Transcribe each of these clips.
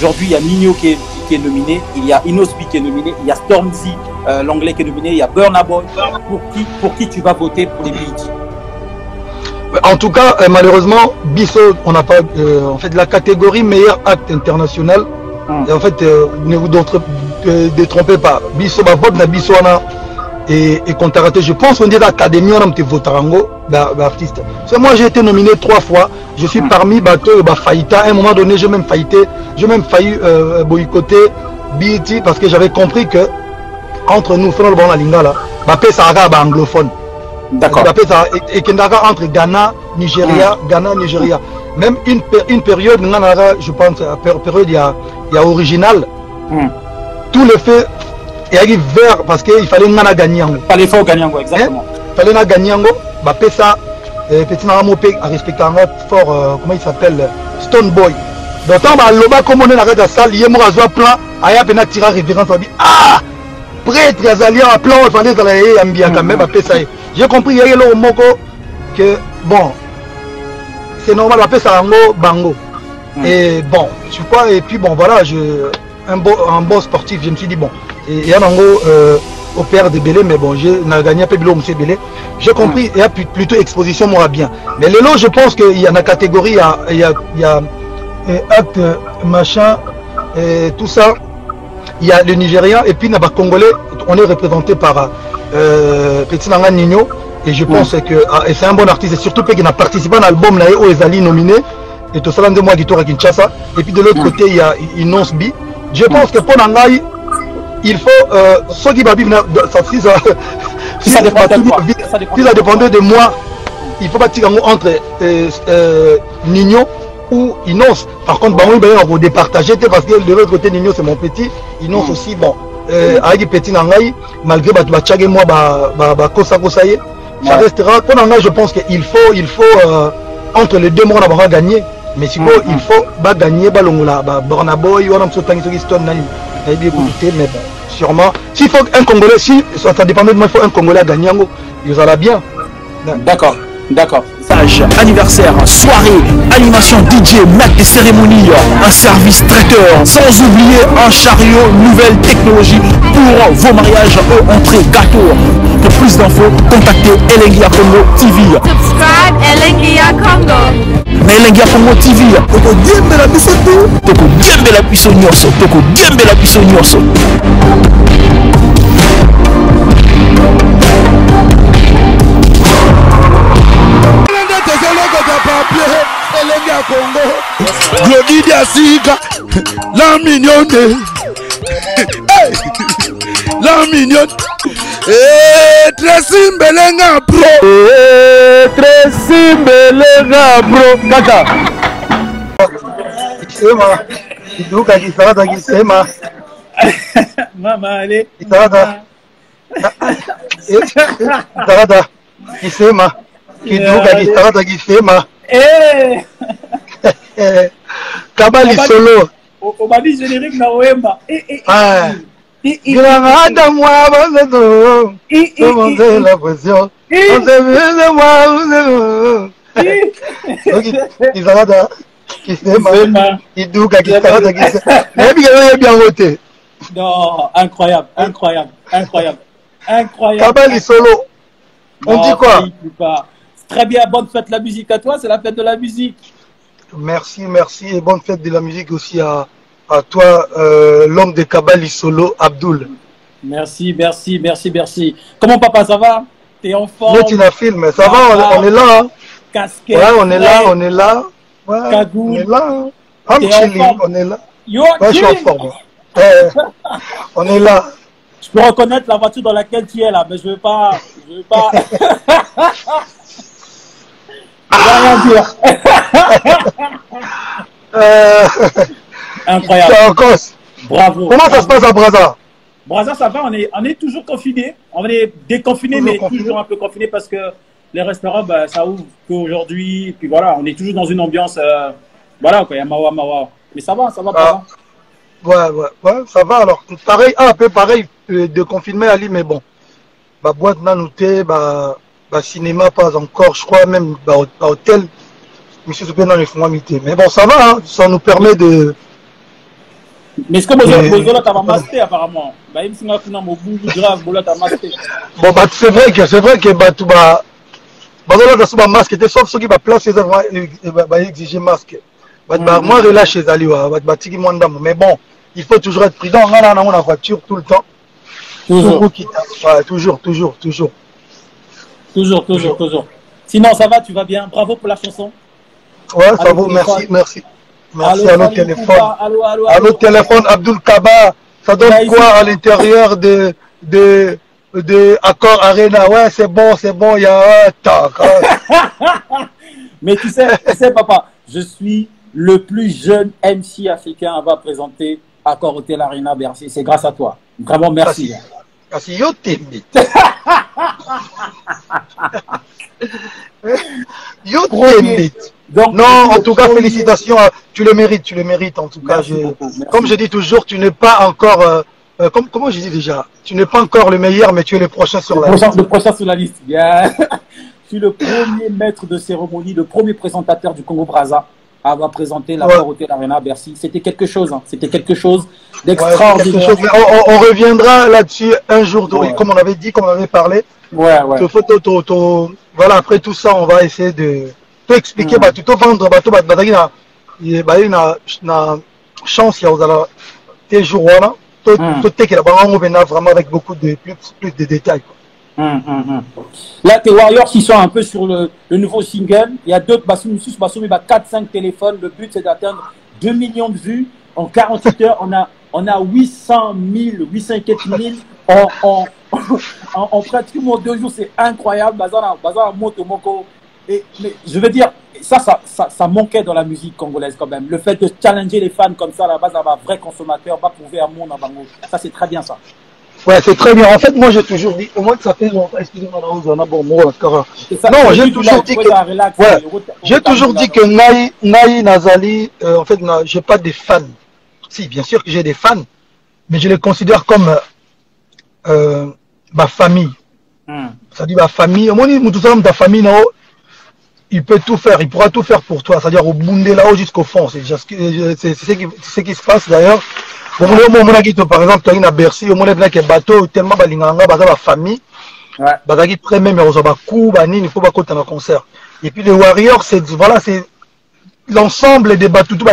Aujourd'hui, il y a Nino qui est, qui est nominé, il y a Inosby qui est nominé, il y a Stormzy, euh, l'anglais qui est nominé, il y a Burna Boy. Pour qui, pour qui tu vas voter pour les BET En tout cas, euh, malheureusement, Bisso, on n'a pas, euh, en fait, la catégorie meilleur acte international. Et en fait, euh, ne vous détrompez pas. Bisso, bah, vote na Bisso, et, t'a raté. Je pense qu'on dit l'académie, on a été votarango, bah, bah, artiste. C'est moi, j'ai été nominé trois fois. Je suis parmi bateau, bah, Faïta. À un moment donné, j'ai même faillité, j'ai même failli euh, boycotter BET parce que j'avais compris que, entre nous, le bon la lingala, bah, ça sera bah, anglophone. D'accord. Bappé, ça, et, et Kendaka entre Ghana, Nigeria, Ghana, Nigeria. Même une, une période, je pense, péri- période, il y a, il y a original. Hum. Tout le fait, eyaki vert parce que ifallait nga na gagne yango. Ifallait na gagne yango eh, bapesa eh, petit nanga mo mpe arespecte yango fort euh, comment il s'appelle stone boy. Dontan baloba kombo nde na kati ya sale ye moko azwa plan aya mpena tira révérence abi ah prêtre azali awa plan efallait ezala ye ya mbiaka me mhm. bapesa ye. J'ai compris yaki eloko moko que bon c'est normal bapesaka yango bango. Mhm. Et bon tu crois et puis bon voilà je un, beau, un bon sportif, je me suis dit, bon, et il y a un euh, au père de Belé, mais bon, j'ai gagné un peu de monsieur Belé. J'ai compris, il y a plutôt exposition, moi, bien. Mais le lot, je pense qu'il y a une catégorie, il y a, il y a, il y a euh, acte, machin, et tout ça. Il y a le Nigérien, et puis il y a les Congolais, on est représenté par euh, Petit Nanga Nino. Et je pense que ah, c'est un bon artiste, et surtout qu'il a participé à un album là, où nominé, et tout ça, de moi qui à Kinshasa. Et puis de l'autre côté, il y a Inons B. Je pense que pour Nangaï, il faut, euh, ceux qui ça, si ça, Si ça dépendait de si- Ça dépendait de moi, il faut pas tirer entre euh, euh, Nino ou Inos. Par contre, bah, oui, on va départager parce que de l'autre côté, Nino, c'est mon petit. Inos Mm. aussi, bon. Euh, avec petit Nangaï, malgré bah, tu vas tchaguer moi, bah, bah, bah, Kosa ça restera. Pour Nangaï, je pense qu'il faut, il faut, euh, entre les deux mois, on va gagner. Mais si Mm, il faut bah, gagner, bah, longola, bah, Borna Boy, on a un petit peu Stone, Nani. A des écouter, mais bon, sûrement. S'il faut un Congolais, si ça, ça dépend de moi, il faut un Congolais à gagner, il y aura bien. D'accord, d'accord. Message, anniversaire, soirée, animation DJ, maître des cérémonies, un service traiteur, sans oublier un chariot, nouvelle technologie pour vos mariages ou entrées gâteaux. Pour plus d'infos, contactez Elengia Congo TV. Subscribe Elengia Congo. Na Elengia Congo TV, toko diembela biso te, toko diembela biso nyonso, toko diembela biso nyonso. glodidi asika la mignonne Hey! la mignonne Eh, tresi mbelenga pro eh, tresi mbelenga pro kaka. Sema kiduka kisarata kisema. Mama ale. Kisarata. Eh, kisarata kisema. Kiduka kisarata kisema. Kaba lisolo. obadi générique na oyemba ah. Granada eh, demandez eh, la pression, eh, on se vise moi bazeto. eh. Ok, kisarata kisema, kiduka kisarata kisema, nayebi kelo yebi yango te, Non, incroyable, incroyable, incroyable, incroyable. kabali solo, on Non, dit quoi. Très bien, bonne fête de la musique à toi, c'est la fête de la musique. Merci, merci et bonne fête de la musique aussi à, à toi, euh, l'homme de Kabali Solo, Abdul. Merci, merci, merci, merci. Comment papa, ça va? T'es en forme? Nous, tu n'as film, ça va, on, on est là. Hein. Casquette Ouais, on est là, frais. on est là. Ouais, on est là. Hein. I'm chilling, on est là. Ouais, je suis en forme. Ouais, on est là. Je peux reconnaître la voiture dans laquelle tu es là, mais je veux pas. Je veux pas. je vais rien dire. Euh, Incroyable. c'est en Corse. Bravo. Comment ça se passe à Brazza? Braza, ça va, on est, on est toujours confiné. On est déconfiné, Toujours mais confiné. toujours un peu confiné parce que les restaurants, bah, ça ouvre qu'aujourd'hui. Puis voilà, on est toujours dans une ambiance. euh, voilà, quoi, il y a Mawa Mawa. Mais ça va, ça va, Ah. Braza. Ouais, ouais, ouais, ça va alors. Pareil, un peu pareil, euh, de confinement Ali, mais bon. Bah, boîte nanouté, bah, bah, cinéma, pas encore, je crois, même, bah, hô- hôtel. Monsieur Soupé dans les fonds amitié. Mais bon, ça va, hein, ça nous permet de, mais ce que bozolata bamaste apparemment? Bayebisinga kuna mobungu grave bolata maste bon bato c'est vrai que c'est vrai que bato ba bazolata so bamaske te sauf soki baplace eza baexige masque. Bato bamwa relâche ezali wa bato batiki mwa ndambo mais bon il faut toujours être prudent. Nga na nango na voiture tout le temps. Toujours. Toujours toujours toujours. Toujours toujours toujours. Sinon ça va tu vas bien. Bravo pour la chanson. Ouais ça va merci merci Merci à notre téléphone. Allô, allô, allô. Allô, téléphone, Abdul Kaba. Ça donne quoi à l'intérieur de, de, de Accord Arena? Ouais, c'est bon, c'est bon, il y a un tac. Mais tu sais, tu sais, papa, je suis le plus jeune MC africain à avoir présenté Accord Hotel Arena Bercy. C'est grâce à toi. Vraiment, merci. Merci, yo Yo Donc, non, en tout cas, félicitations. Tu le mérites, tu le mérites. En tout cas, je, comme je dis toujours, tu n'es pas encore, euh, euh, comme, comment je dis déjà, tu n'es pas encore le meilleur, mais tu es le prochain sur le la prochain, liste. Le prochain sur la liste. Yeah. tu es le premier maître de cérémonie, le premier présentateur du Congo Brazza à avoir présenté la ouais. Hôtel Arena à Bercy. C'était quelque chose, hein. c'était quelque chose d'extraordinaire. Ouais, on, on, reviendra là-dessus un jour, ouais. comme on avait dit, comme on avait parlé. Ouais, ouais. voilà, après tout ça, on va essayer de expliquer, bah, tout vendre, bah, bah, bah, bah, na, chance, il y a tes jours, voilà. Tout, mm. tout, tout, vraiment avec beaucoup de, plus, plus de détails, quoi. Hum, hum, hum. Là, tes Warriors qui sont un peu sur le, le nouveau single. Il y a d'autres, Bassoum Sus, Bassoum, il 4-5 téléphones. Le but, c'est d'atteindre 2 millions de vues. En 48 heures, on a, on a 800 000, 804 000 en, en, en, en pratiquement deux jours. C'est incroyable. Bazar, Bazar, Moto, Moko. Et, mais je veux dire, ça ça, ça, ça, manquait dans la musique congolaise quand même. Le fait de challenger les fans comme ça, à la base, un vrai consommateur, va prouver à monde en Bango. Ça, c'est très bien ça. Ouais, c'est très bien. En fait, moi, j'ai toujours dit, au moins que ça fait longtemps, excusez-moi, on a bon mot, Non, j'ai toujours dit que, ouais, j'ai toujours dit que Naï, Naï Nazali, euh, en fait, j'ai pas des fans. Si, bien sûr que j'ai des fans, mais je les considère comme euh, ma famille. Hmm. C'est-à-dire ma famille. Au moins, tout ça, ta famille, non, il peut tout faire, il pourra tout faire pour toi. C'est-à-dire au bout de là-haut jusqu'au fond. C'est ce qui, ce qui se passe d'ailleurs. par exemple toyaki na bercy omoni epinaki bato tellement balinganga baza bazalaki très même bacoup banini mpo bakota na concert et puis les warriors c'est voilà c'est l'ensemble des bato tout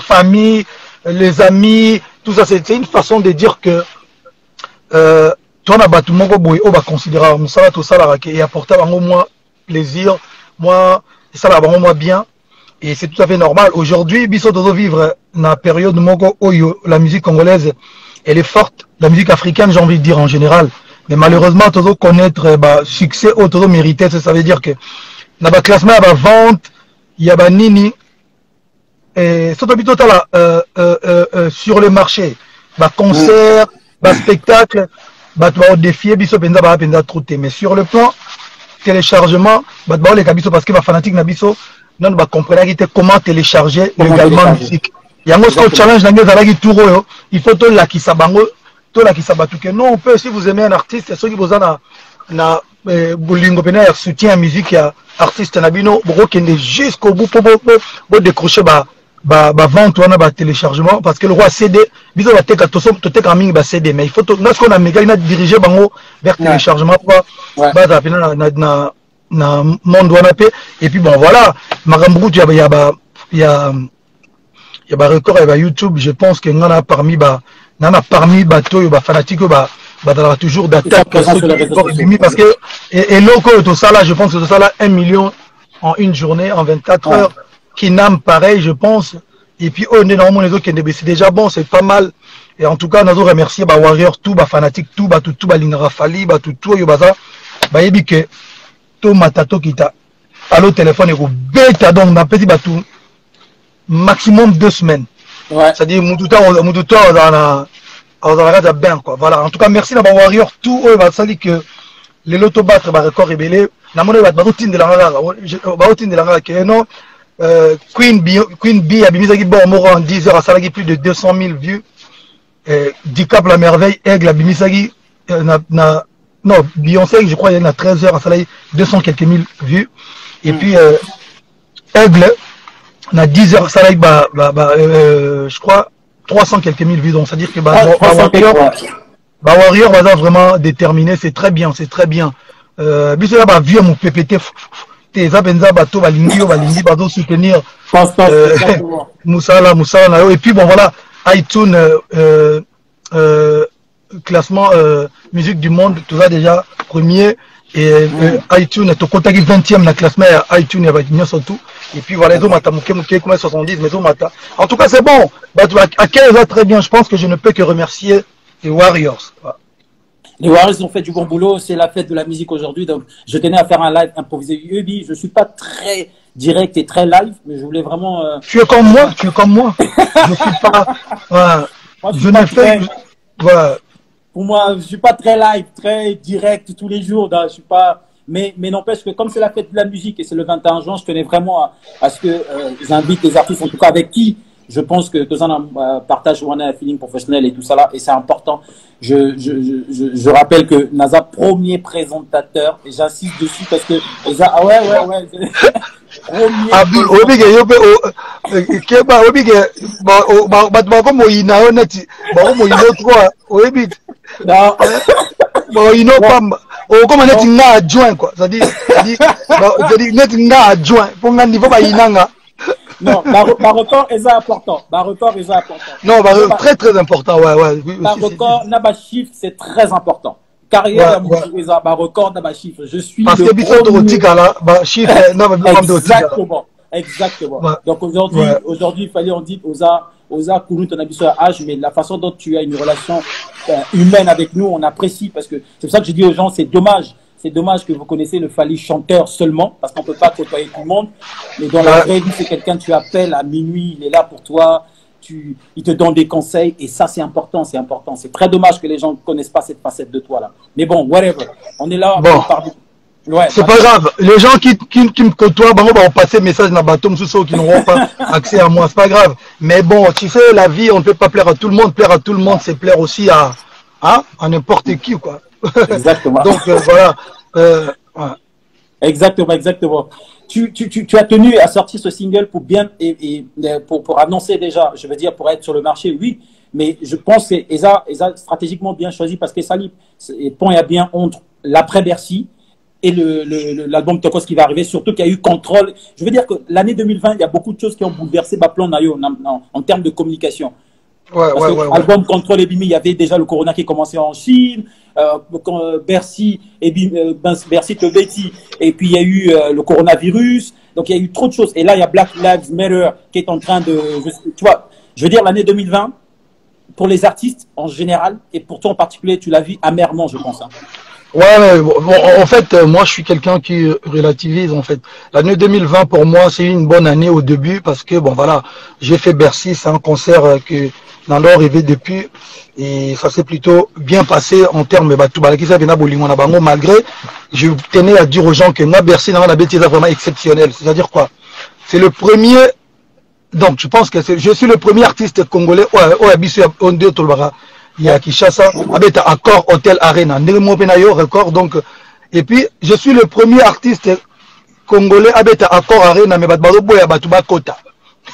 famille les amis tout ça c'est une façon de dire que euh, to na bato moko boye oyo baconsidéraka mosala tosalaka ke eapporta bango moins plaisir moins esalaka bango moins bien. Et c'est tout à fait normal. Aujourd'hui, biso tozo vivre na période moko oyo la musique congolaise est forte, la musique africaine j'ai envie de dire en général. Mais malheureusement tozo connaître bah, succès au tozo mérité, ça veut dire que na ba classement ba vente, il y a ba nini. Et surtout euh, euh, sur le marché, ba concert, ba spectacle, ba tu vas défier biso penza mais sur le plan téléchargement, biso parce que ba fanatique na biso nano bacomprenaki te comment télécharger légalement musique. Yango soki challenge nange ezalaki tour oyo il faut tolakisa bango tolakisa bato ke non mpe si vous aimez un artiste soki boza na na bolingo mpena ya soutien ya musique ya artiste na bino bokokende jusqu'au bout mpo bodécroche ba bavente wana batéléchargement parce que le roi cd biso bateka totekaka mingi bacd mais il faut nasoki na megaki na dirige bango vers téléchargement mpo bazala mpena na monde wana mpe et puis bon voilà. Makambo kutu ya ya ya ya ba record ya ba youtube je pense que nga na parmi ba nga na parmi bato oyo bafanatike oyo bazalaka toujours d'attaque parce que eloko oyo tosala je pense que tosala un million en une journée en 24 heures Kinam, pareil, je pense. Et puis, oh, eux, normalement, les autres, c'est déjà bon, c'est pas mal. Et en tout cas, nous remercier bah, Warrior, tout, bah, Fanatic, tout, bah, tout, tout, bah, Linrafali, bah, tout, tout, Yobaza. Bah, Yébike, tout, Matato, Kita. Allô, téléphone, et bêta, donc, n'a petit, bah, tout. Maximum deux semaines. Ouais. C'est-à-dire, Moudouta, Moudouta, dans la, dans la bien, quoi. Voilà. En tout cas, merci, bah, Warrior, tout, eux, bah, ça dit que, les loto battre, bah, record rébellé. Namone, bah, bah, routine de la, bah, routine de la, que non, euh, queen b queen b abimisaki bor moko en 10 heures asalaki plus de 200 000 vues. Euh, dicap la merveille aigle abimisaki euh, na, na non, Beyoncé, je crois, il y en a 13 heures, ça a 200 quelques mille vues. Et mm. puis, euh, Aigle, on a 10 heures, ça a bah, bah, bah, euh, je crois, 300 quelques mille vues. Donc c'est à dire que bah, Ah, bah, 300 Warrior bah, Warrior vraiment déterminé c'est très bien c'est très bien. Euh, biso ya bavie ya mopepe te te eza mpenza bato balingi yo balingi bazosoutenir Euh, mosala mosala na yo. Et puis bon voilà iTunes euh, euh, euh, classement euh, musique du monde toza déjà premier. Et euh, iTunes tokotaki 20e na classement ya iTunes ya bato nyonso tout. Et puis voilà ezomata moke moke comme 70 mais ezomata en tout cas c'est bon. Bato akei eza très bien. Je pense que je ne peux que remercier les Warriors. Voilà. Les Warriors ont fait du bon boulot. C'est la fête de la musique aujourd'hui. Donc, je tenais à faire un live improvisé. Ubi, je suis pas très direct et très live, mais je voulais vraiment. euh, tu es comme moi tu es comme moi je suis pas moi, je très- voilà pour moi, je suis pas très live, très direct tous les jours. donc Je suis pas. Mais, mais n'empêche que comme c'est la fête de la musique et c'est le 21 juin, je tenais vraiment à, à ce que euh, j'invite les artistes, en tout cas avec qui je pense que tous un euh, partage un feeling professionnel et tout ça là, et c'est important. Je, je, je, je, je rappelle que Naza, premier présentateur, et j'insiste dessus parce que Eza, ah ouais, ouais, ouais, premier abdul oyebi ke yo mpe o- keba oyebi ke ba- o- ba- bato bakomoyina yo neti bakomoyina yo trois oyebi Non. baoyina opamba okoma neti nga adjoint quoi. C'est-à-dire c'est-à-dire, ba- c'est-à-dire neti nga adjoint mpo nga niveau bayinanga non, ma, record est important. Ma record est important. non ba- très très important ouais ouais oui, record, na ba chiffre, c'est très important. Carrière, ma record, na ba chiffre. Je suis parce que biso premier- tokotikala bachiffre na babiloko tokotikala Exactement. Exactement. Ouais. Donc aujourd'hui, Ouais. aujourd'hui, il fallait on dit aux a, aux a Kounou, ton à âge, mais la façon dont tu as une relation euh, humaine avec nous, on apprécie parce que c'est pour ça que je dis aux gens, c'est dommage. C'est dommage que vous connaissez le Fali chanteur seulement, parce qu'on peut pas côtoyer tout le monde. Mais dans la vraie vie, c'est quelqu'un que tu appelles à minuit, il est là pour toi, tu, il te donne des conseils, et ça, c'est important, c'est important. C'est très dommage que les gens ne connaissent pas cette facette de toi, là. Mais bon, whatever. On est là Bon. parler. Ouais, c'est bah, pas grave les gens qui, qui, qui me côtoient bango baopasser message na bato mosusu oyo qui n'auront pas accès à moi c'est pas grave mais bon tu sais la vie on ne peut pas plaire à tout le monde plaire à tout le monde c'est plaire aussi à à n'importe qui quoi Exactement. donc euh, voilà euh, ouais. Exactement, exactement. Tu, tu, tu, tu as tenu à sortir ce single pour bien et, et euh, pour, pour annoncer déjà, je veux dire, pour être sur le marché, oui. Mais je pense que Eza, Eza stratégiquement bien choisi parce que Salip et Pont a bien entre l'après Bercy et le, le, le- l'album Tokos qui va arriver, surtout qu'il y a eu contrôle. Je veux dire que l'année 2020, il y a beaucoup de choses qui ont bouleversé ma plan Nayo en, en, en termes de communication. Ouais, Parce ouais, que ouais, ouais. album Contrôle et Bimi, il y avait déjà le Corona qui commençait en Chine, euh, quand, euh, Bercy et euh, Bercy Tobeti, et puis il y a eu le coronavirus. Donc il y a eu trop de choses. Et là, il y a Black Lives Matter qui est en train de, tu vois, je veux dire l'année 2020 pour les artistes en général et pour toi en particulier, tu l'as vu amèrement, je pense. hein. Ouais, bon, en fait, euh, moi, je suis quelqu'un qui relativise, en fait. L'année 2020, pour moi, c'est une bonne année au début parce que, bon, voilà, j'ai fait Bercy, c'est un concert euh, que Nando rêvé depuis et ça s'est plutôt bien passé en termes, bah, tout, bah, malgré, je tenais à dire aux gens que na Bercy, na na bêtise, vraiment exceptionnel. C'est-à-dire quoi? C'est le premier, donc, je pense que je suis le premier artiste congolais, ouais, ouais, ya Onde Tolbara, il y a Kinshasa, avec Accor Hotel Arena, moko yo record, donc, et puis, je suis le premier artiste congolais, avec Accor Arena, mais bato bazoboya bato bakota.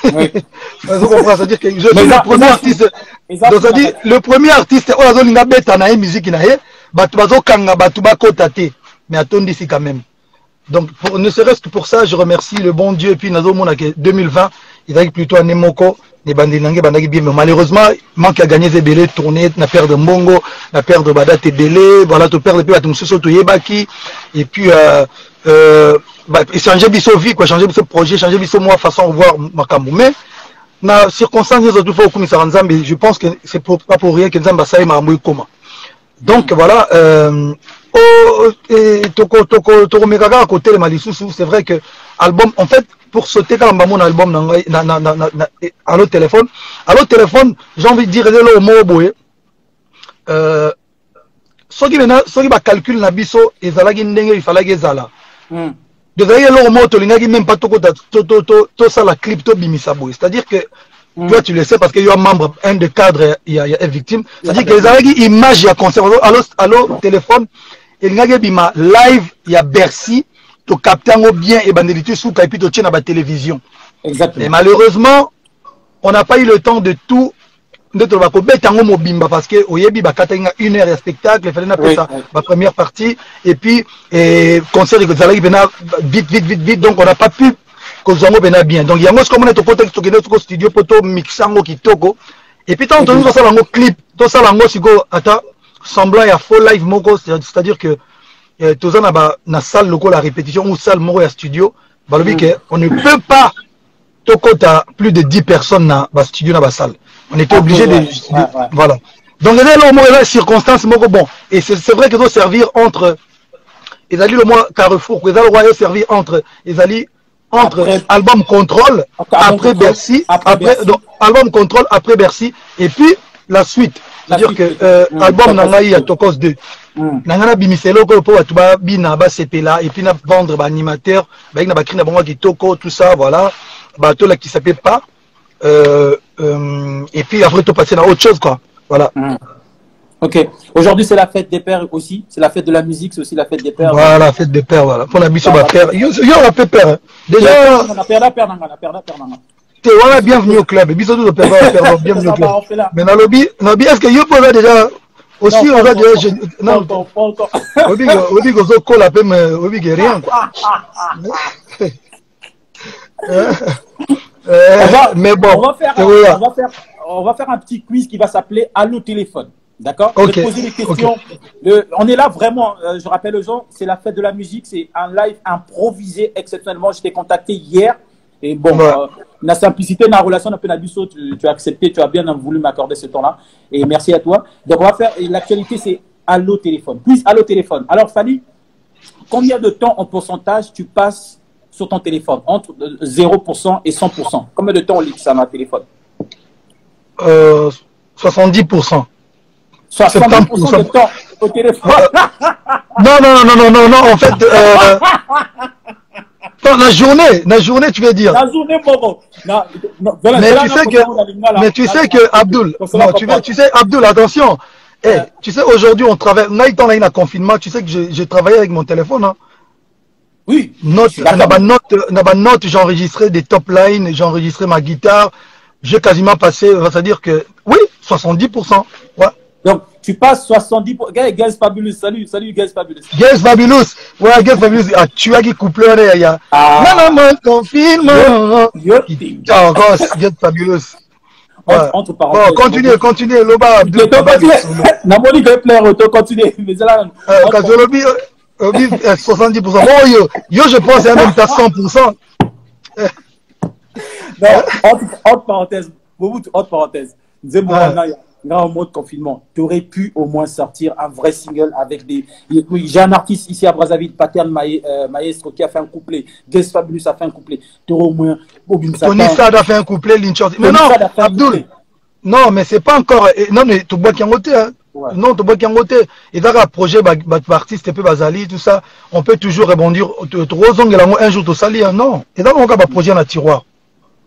Oui. C'est-à-dire que je suis Mais le ça- premier ça, artiste, ça, donc c'est c'est-à-dire, le premier artiste, oyo azolinga beta na ye musique na ye, bato bazokanga bato bakota te, mais atondisi quand même. Donc, pour, ne serait-ce que pour ça, je remercie le bon Dieu. Et puis, nazomona que 2020, il a plutôt un Nemoko, ebandeli nange ebandaki bien mais malheureusement manque ya gagne eza ebele tourné na perdre mbongo na perdre badate ebele voilà toperdre mpe bato mosusu oyo toyebaki. Et puis euh, euh, change biso vie quoi. Change biso projet change biso mwa façon revoir makambo. Mais na circonstance nyonso tufa okumisaka nzambe je pense que c'est pas pour rien que nzambe asali makambo ekoma donc mm. voilà euh, oh, tokomeka kaka kotelema lisusu c'est vrai que album en fait pour sauter kaka bango na album na ngai alo téléphone alo téléphone j'ai envie de dire elelo moko boye soki mena soki bacalcule na biso ezalaki ndenge efalaki ezala tozalaki eloko moko tolingaki même pas tokota tosala clip tobimisa boye c'est-à-dire que Mm. Toi, tu le sais parce que yo membre, un des cadres, il y a, y a une victime. C'est-à-dire qu'ils avaient une image, il y a concert. Allô, allô, téléphone. Il y a bima live, il y a Bercy. Tokapte yango bien ebandeli te suka et puis totie na batélévision Exactement. mais malheureusement on n'a pas eu le temps de tout nde toloba kobeta yango mobimba parce que oyebi bakataki nga une heure ya spectacle efali napesa bapremière partie. Et puis concert ezalaki mpena vite vite vite vite donc on n'a pas pu kozwa yango mpena bien. Donc yango sikoyo mona tokotaki tokende siko studio mpo tomixe yango kitoko? Et puis ntango tolingi tosala yango clip tosala yango sikoyo ata semblant ya faux live moko c'est- c'est-à-dire que eh, toza na ba na salle lokola répétition ou salle moko ya studio balobi ke on ne peut pas tokota plus de 10 personnes na bastudio na basalle on était Ah, obligé de, voilà. Donc eza eloko moko eza circonstance moko bon. Et c'est c'est vrai que servir entre ezali le mois carrefour eza lokwa servir entre ezali entre Après- album contrôle Après album après Contrôle, Bercy après Bercy. donc, album contrôle après Bercy et puis la suite. C'est-à-dire que euh, mm, album na Tokos ngai ya 2. Tokos 2 Mm. na ngai nabimisa eloko oyo mpo bato babina basepela et puis na vendre baanimateur bayaki na bakri na bango ya kitoko tout ça voilà bato olakisa mpe pas euh, euh, et puis après topasser na autre chose quoi voilà Mm. Ok. Aujourd'hui, c'est la fête des pères aussi. C'est la fête de la musique, c'est aussi la fête des pères. voilà fête de père voilà bapère yo yo ape père hein. déjà On a perdu, perdu, on a perdu, perdu. te wana bienvenu au club biso tout père père bienvenu au club mais nalobi nalobi est ce que yo mpo oza déjà aussi Non, oza pas non encore, pas encore. obi obi kozokola mpe me obi ke rien On va, mais bon on va, faire, on, va faire, on va faire un petit quiz qui va s'appeler Allo téléphone. D'accord? Ok, Je vais te poser des questions. Le- on est là vraiment, euh, je rappelle aux gens, c'est la fête de la musique, c'est un live improvisé exceptionnellement. Je t'ai contacté hier. Et bon, Ouais. euh, la simplicité, la relation, peu Nabiso, tu, tu as accepté, tu as bien voulu m'accorder ce temps-là. Et merci à toi. Donc, on va faire, l'actualité, c'est Allo téléphone. Quiz Allo téléphone. Alors, Fanny, combien de temps en pourcentage tu passes sur ton téléphone? Entre euh, 0% et 100%. Combien de temps on lit ça dans le téléphone? Euh, 70%. 70% de temps au téléphone. Non, non, non, non, non, non, en fait, euh, dans la journée, la journée, tu veux dire. La journée, voilà, Mais tu sais que, mais tu sais que, Abdul, on non, tu, veux, tu sais, Abdul, attention. Eh, Ouais. tu sais, aujourd'hui, on travaille, là, il y a un confinement, tu sais que j'ai travaillé avec mon téléphone, hein. Oui. Note, note, note, j'ai enregistré des top lines, j'ai enregistré ma guitare, j'ai quasiment passé, c'est-à-dire que, oui, 70%. Ouais. Donc, tu passes 70%. pour- Gars, Gaz Fabulous, salut, salut, Gaz Fabulous. Guess Fabulous. Ouais, Guess Fabulous. Ah, tu as qui couple là, il y a. Ah. Non, non, non, confinement. Encore, Guess Fabulous. Ouais. Entre, entre Bon, parenthèses. continue, continue, Loba. Je te continue. Namoni que plaire, auto continue. Mais là. Euh, Quand je l'oublie, euh, oublie, euh, 70%. Bon, yo, yo, je pense à même à 100%. Non, entre, entre parenthèses, entre parenthèses. Là, en mode confinement, tu aurais pu au moins sortir un vrai single avec des. Oui, j'ai un artiste ici à Brazzaville, Paterne Maé- euh, Maestro, qui a fait un couplet. Guest Fabulous a fait un couplet. Tu aurais au moins. Tony. Sad a fait un couplet, Lynch Mais non, a Abdul. Non, mais c'est pas encore. eh, Non, mais tu bois qui en hein. Ouais. Non, tu bois qui en côté. Et dans un projet, bah, bah, bah, artiste, et puis Bazali, tout ça, on peut toujours rebondir. Trois ans, un jour, tu sali, hein. Non. Et dans mon cas, bah, projet dans le tiroir.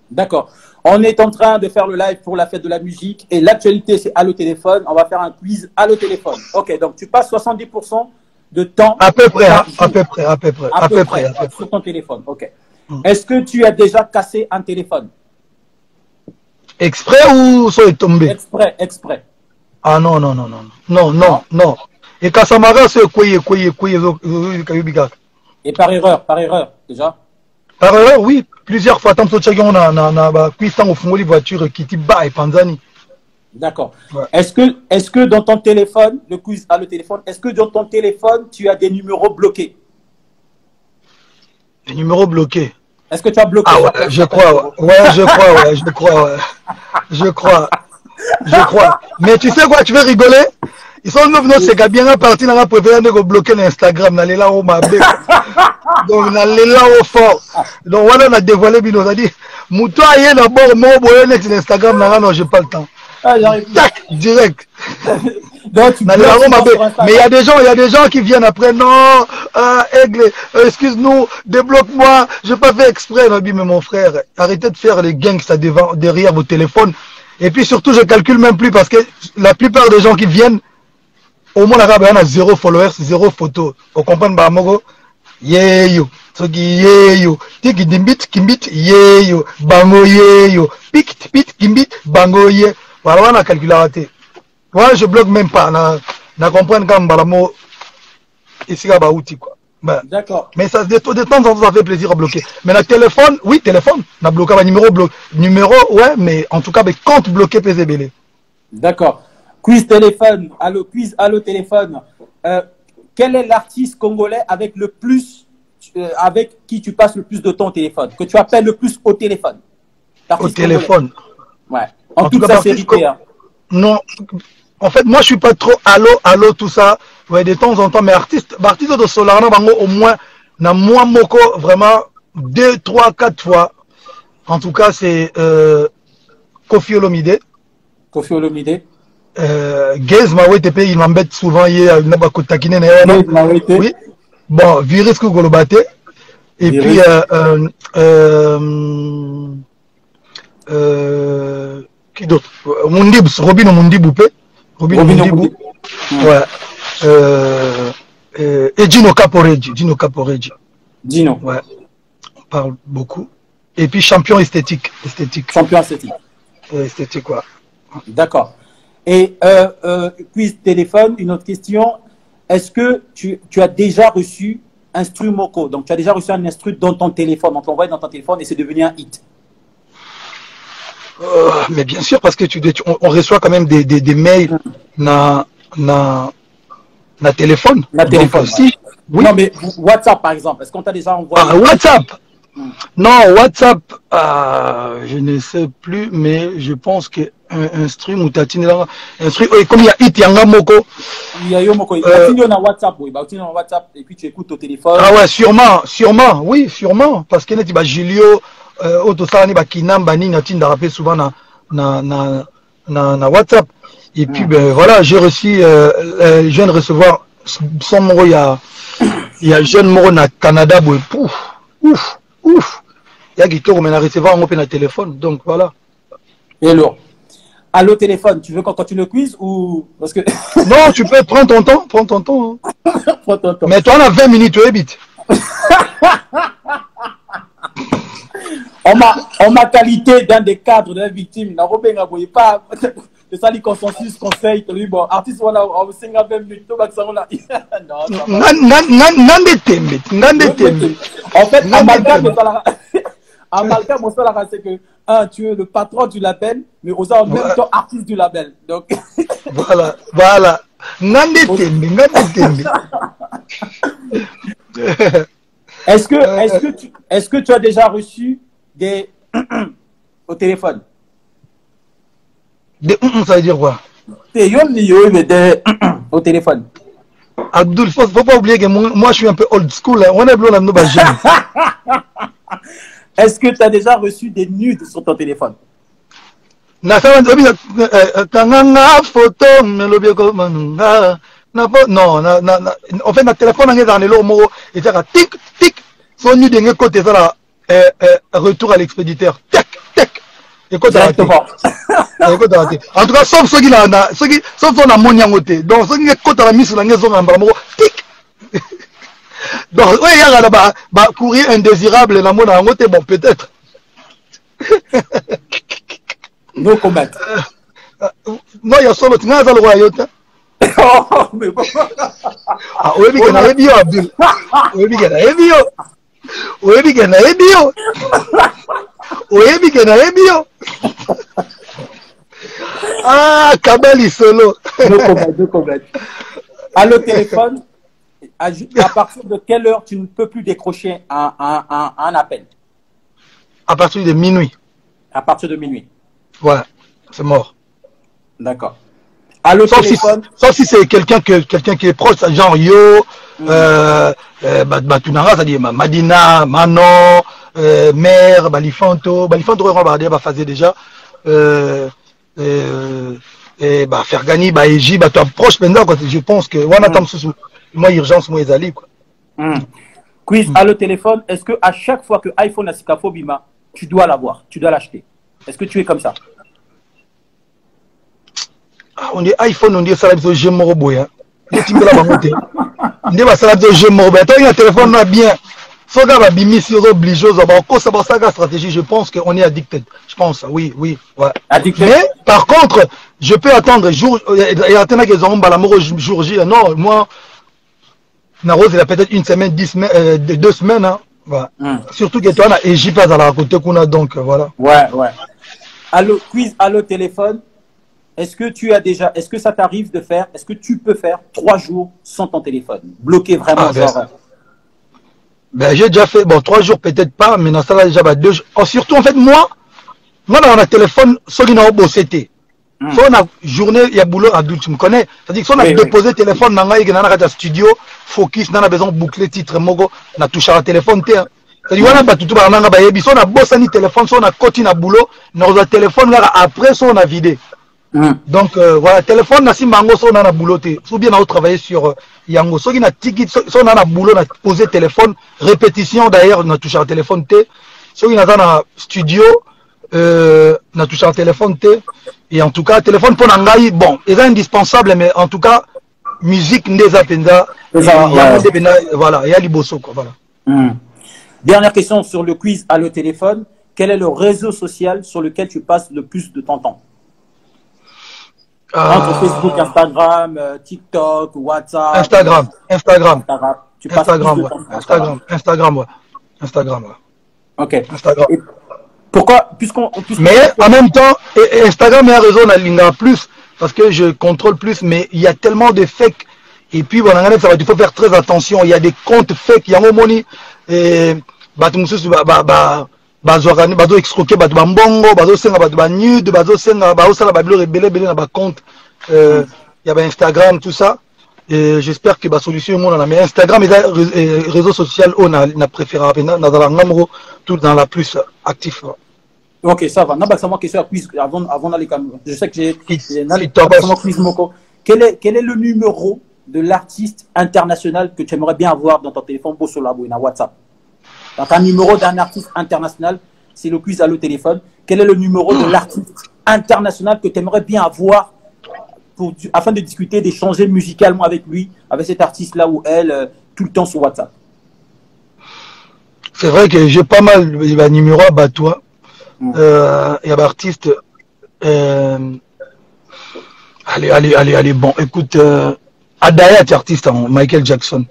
D'accord. On est en train de faire le live pour la fête de la musique et l'actualité c'est Allo téléphone. On va faire un quiz Allo téléphone. Ok, donc tu passes 70% de temps À peu près, hein, par à jour. peu près, à peu près, à, peu, près, à peu près. sur ton téléphone. Ok. Mm. Est-ce que tu as déjà cassé un téléphone Exprès ou ça est tombé Exprès, exprès. Ah non, non, non, non, non, non, non. Et Kasamara, c'est quoi, quoi, quoi, quoi, Et par erreur, par erreur déjà. Par erreur, oui, plusieurs fois, tant que tu as na, na, cuistant au fond, les voitures qui bat et Panzani. D'accord. Ouais. Est-ce que, est-ce que dans ton téléphone, le quiz Allo téléphone, est-ce que dans ton téléphone tu as des numéros bloqués? Les numéros bloqués. Est-ce que tu as bloqué? Ah ouais, je crois, ouais, Ouais, je crois, ouais, je crois, ouais. Je crois, je crois. Mais tu sais quoi, tu veux rigoler? Ils sont venus, c'est bien parti dans la préférée de bloquer l'Instagram, dans les là où ma bête. Donc, là où fort. Donc, voilà, on a dévoilé, Bino, on a dit, Mouton, il y a d'abord, moi, boye, next Instagram, là, non, j'ai pas le temps. Ah. Tac, direct. Donc, là. Mais il y a des gens, il y a des gens qui viennent après, non, euh, Aigle, euh, excuse-nous, débloque-moi, j'ai pas fait exprès, on mais mon frère, arrêtez de faire les gangsters devant, derrière vos téléphones. Et puis surtout, je calcule même plus parce que la plupart des gens qui viennent, au moins y en a zéro followers, zéro photo. Vous comprenez, mogo? Yeyo. Soki yeyo. Tiki dimbit, kimbit, yeyo. Bango yeyo. Pik, pit, kimbit, bango ye. voilà wana calculaka te wana je bloque même pas na na comprendre kaka mbala mo esika bauti quoi Ben, D'accord. mais ça, de, de temps en temps, ça fait plaisir à bloquer. Mais le téléphone, oui, téléphone, on a bloqué un numéro, numéro, ouais, mais en tout cas, mais compte bloqué PZBL. D'accord. Quiz téléphone. Allô, quiz, allô téléphone. Euh, quel est l'artiste congolais avec le plus, euh, avec qui tu passes le plus de temps au téléphone, que tu appelles le plus au téléphone? Au téléphone. congolais. Ouais. En, En toute tout cas, sincérité. Hein. Non, en fait, moi, je suis pas trop allô, allô, tout ça. Ouais, de temps en temps, mais artiste, bah, artiste de Solarna, bango, au moins, na moi, moko, vraiment, deux, trois, quatre fois. En tout cas, c'est euh, Kofi Olomide. Kofi Olomide. Euh, Gaze Mawete, il m'embête souvent, il y a une bakotakine, Gaze Mawete. Oui. Bon, Virus Kugolobate. Et Virus. puis, euh, euh, euh, euh, qui d'autre? Mundibus, Robin Mundiboupe. Robin Robin. Ouais. Euh, euh, et Gino Caporeggi. Gino Caporeggi. Dino. Ouais. On parle beaucoup. Et puis, champion esthétique. Esthétique. Champion esthétique. Euh, esthétique, quoi. D'accord. Et euh, euh, quiz téléphone, une autre question. Est-ce que tu, tu as déjà reçu instru Moco Donc, tu as déjà reçu un instru dans ton téléphone, on te l'envoie dans ton téléphone et c'est devenu un hit. Euh, mais bien sûr, parce que tu, tu- on, on reçoit quand même des, des, des mails na, na, na téléphone. Na Donc, téléphone, si, oui. Non, mais WhatsApp, par exemple, est-ce qu'on t'a déjà envoyé Ah, WhatsApp Non, WhatsApp, euh, je ne sais plus, mais je pense que un, un stream ou tatine là, un stream, oui, comme il y a It Yanga Moko. Il y a Moco. Euh, Il y a WhatsApp, oui. Bah, tu as WhatsApp et puis tu écoutes au téléphone. Ah ouais, sûrement, sûrement, oui, sûrement. Parce que neti ba Julio, euh, auto ça ni ba Kinamba ni natin rappeler souvent na, na, na, na, na WhatsApp. Et puis, ben voilà, j'ai reçu, euh, euh, je viens de recevoir son moro, il y a, il y a jeune moro na Canada, boy, pouf, ouf, ouf. Il y a qui tourne, mais à recevoir un open à téléphone, donc voilà. Hello. Allô, téléphone, tu veux qu'on continue le quiz ou. Parce que. Non, tu peux prendre ton temps, prends ton temps. hein. Prends ton temps. Mais toi, on a 20 minutes, tu habites. En ma, qualité d'un des cadres de la victime, n'a pas. C'est ça, les consensus, conseil, tu lui, bon, artiste, voilà, on va 20 minutes, tout ça, on a. Non, va. Nga- nga- nga- ngande tembe, ngande tembe. En fait, Amalgame, au Salara- Amalgame, au Salara, c'est que, un, tu es le patron du label, mais aussi en même temps artiste du label. Donc, Voilà, voilà. Est-ce que, Euh, est-ce que tu, est-ce que tu as déjà reçu des, au téléphone? De hum, ça veut dire quoi? Des, au téléphone. Abdul, faut, faut pas oublier que moi, moi, je suis un peu old school. hein. On est blond, on est. Est-ce que tu as déjà reçu des nudes sur ton téléphone? Na nzobi na kanganga photo. Na non, na na na en fait na téléphone ngé dans le mot et ça tic tic. Son nu de côté ça là euh, euh, retour à l'expéditeur. En tout cas sauf na qui sauf on a mon yangote. Donc ceux qui côté la mise na ngé zo ngamba mo tic. Donc ouais, il y a là bas bah courir indésirable na mon yangote bon peut-être. No comment. Non, il y a solo le royaume. Oh, mais bon. Ah, oyebi ke nayebi yo abdul oyebi ke nayebi yo oyebi ke nayebi yo oyebi ke nayebi yo ah kabeli solo No comment, no comment. Allô, téléphone. À, partir de quelle heure tu ne peux plus décrocher un, un, un, un appel? À partir de minuit À partir de minuit. voilà c'est mort D'accord. Allô, sauf si, téléphone. sauf si c'est quelqu'un que quelqu'un qui est proche genre yo euh, euh, Bat- batunanga c'est-à-dire ma- madina manon euh, mère balifanto. Balifanto oyo badia bafaze déjà. Euh, euh, et bah fergani bato ya proche mpenza quoi. Je pense que wana ta mosusu mwa urgence mo ezali quoi. Hmm. Quiz, allô, téléphone. Est-ce que à chaque fois que iPhone a Sikafo Bima, tu dois l'avoir, tu dois l'acheter? Est-ce que tu es comme ça? Ah, on dit iphone on dit esala biso jeu moko hein. netimbela bango te nde basala biso jeu moko boye tolinga na bien soki babimisi oza oblige ozwa bakosa basalaka stratégie je pense qu'on est addicted je pense oui oui ouais. Addicted? mais par contre je peux attendre jour et atenaki ezwango mbala moko jour j non moi nakozela peut-être une semaine dix semaines euh, deux semaines hein. voilà. Hmm. surtout que toi na égypte azalaka côté kuna donc voilà Ouais, ouais. Allô, quiz, allô, téléphone. Est-ce que tu as déjà, est-ce que ça t'arrive de faire, est-ce que tu peux faire trois jours sans ton téléphone? Bloqué vraiment, Ah, ben, genre. ben, j'ai déjà fait, bon, trois jours peut-être pas, mais dans ça, là, déjà, ben, deux jours. Oh, surtout, en fait, moi, moi, dans le téléphone, ceux qui n'ont pas bossé, hmm. si on a journée, il y a boulot adulte, tu me connais. C'est-à-dire que si on a oui, déposé oui. téléphone dans un studio, focus, on a besoin de boucler titre, mogo, on a touché à téléphone, terre. C'est-à-dire qu'on a pas tout le monde, on a bossé ni téléphone, si on a continué à boulot, on a téléphone, après, si on a vidé. Donc euh, voilà téléphone nasimba yango so na na boulot te. So bien naotravaille sur euh, yango. Soki na tiki so so na boulot na posé téléphone répétition d'ailleurs na touchaka téléphone te. Soki naza na studio euh, na touchaka téléphone te. Et en tout cas téléphone mpo na ngai bon eza indispensable mais en tout cas musique nde eza mpenza. Eza, yango ouais. nde mpenza voilà eya liboso quoi voilà. Hmm. Dernière question sur le quiz allô, téléphone. Quel est le réseau social sur lequel tu passes le plus de ton temps? Entre Ah, Facebook, Instagram, euh, TikTok, WhatsApp. Instagram Instagram Instagram. Tu Instagram ouais. Instagram Instagram ouais Instagram ouais. Ok. Instagram Et pourquoi, puisqu'on, Mais en même temps, Instagram est un réseau na plus parce que je contrôle plus, mais il y a tellement de fake. Et puis, voilà, ça va, il faut faire très attention. Il y a des comptes fake. Il y a un moment, et bato mususu ba ba ba bazwaka ni bazo escroquer bato bambongo bazosenga bato banude bazosenga baosala babiloko ebele ebele na bacompte euh, ya bainstagram tout ça et j'espère que basolution emonana mais instagram eza ré- réseau social oyo na, na préférera mpenza nazala nga moko tout dans la plus actif Ok, ça va. C'est moi question à quiz avant, avant même. Je sais que j'ai, quiz Moko. Quel est, quel est le numéro de l'artiste international que tu aimerais bien avoir dans ton téléphone beau sur la WhatsApp? Donc, un numéro d'un artiste international, c'est le quiz à le téléphone. Quel est le numéro de l'artiste international que tu aimerais bien avoir pour, afin de discuter, d'échanger musicalement avec lui, avec cet artiste-là ou elle, euh, tout le temps sur WhatsApp? c'est vrai que j'ai pas mal de numéro à Batois Mm. euh, et à artiste euh, allez allez allez allez bon écoute euh, Adaya tu artiste hein, Michael Jackson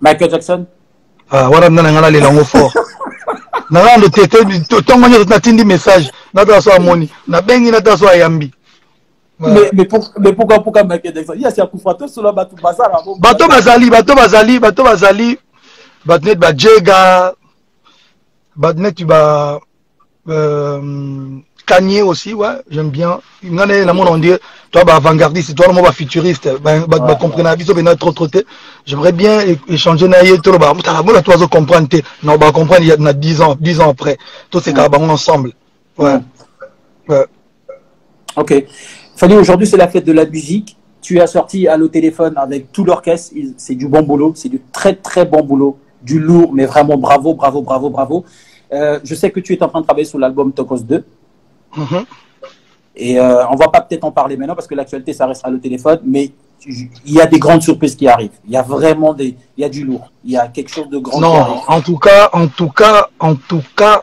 Michael Jackson? Ah, wana nda na ngai nalela yango fort. Na ngai ndo te ntongo nyonso natindi message natala so amoni nabengi natala so ayambi. Bato bazali bato bazali bato bazali. Bato neti bajega bato neti ba Kanye aussi ouais j'aime bien nga na namona on dirait toi ba avant-gardiste toi mo ba futuriste ba ba ba comprendre biso bena trop trop j'aimerais bien échanger na ye to ba mutala mona toi zo comprendre te non ba comprendre il y a na 10 ans 10 ans après tout c'est ka bango ensemble ouais ouais Ok. Fanny, aujourd'hui, c'est la fête de la musique. Tu as sorti à le téléphone avec tout l'orchestre. C'est du bon boulot. C'est du très, très bon boulot. Du lourd, mais vraiment bravo, bravo, bravo, bravo. Euh, je sais que tu es en train de travailler sur l'album Tokos 2. Mhm. Et euh, on va pas peut-être en parler maintenant parce que l'actualité, ça restera le téléphone. Mais il y a des grandes surprises qui arrivent. Il y a vraiment des, il y a du lourd. Il y a quelque chose de grand Non, en tout cas, en tout cas, en tout cas,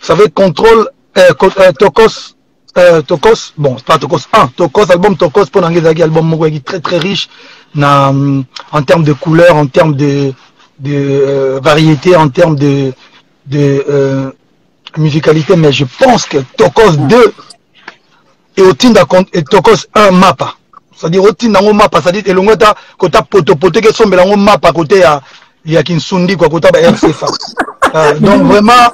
vous savez, contrôle, euh, euh, Tokos, euh, Tokos, bon, c'est pas Tokos 1, Tokos, album Tokos, pour Nangezagi, album est très très riche, na, hum, en termes de couleurs, en termes de, de euh, variété, en termes de, de euh, musicalité, mais je pense que Tokos 2 et Otinda compte- et Tokos 1 mapa. C'est-à-dire Otinda ngo mapa, c'est-à-dire elongo ta kota poto poto ke sombela ngo mapa côté ya ya Kinsundi quoi côté ba RCFA. Euh, donc vraiment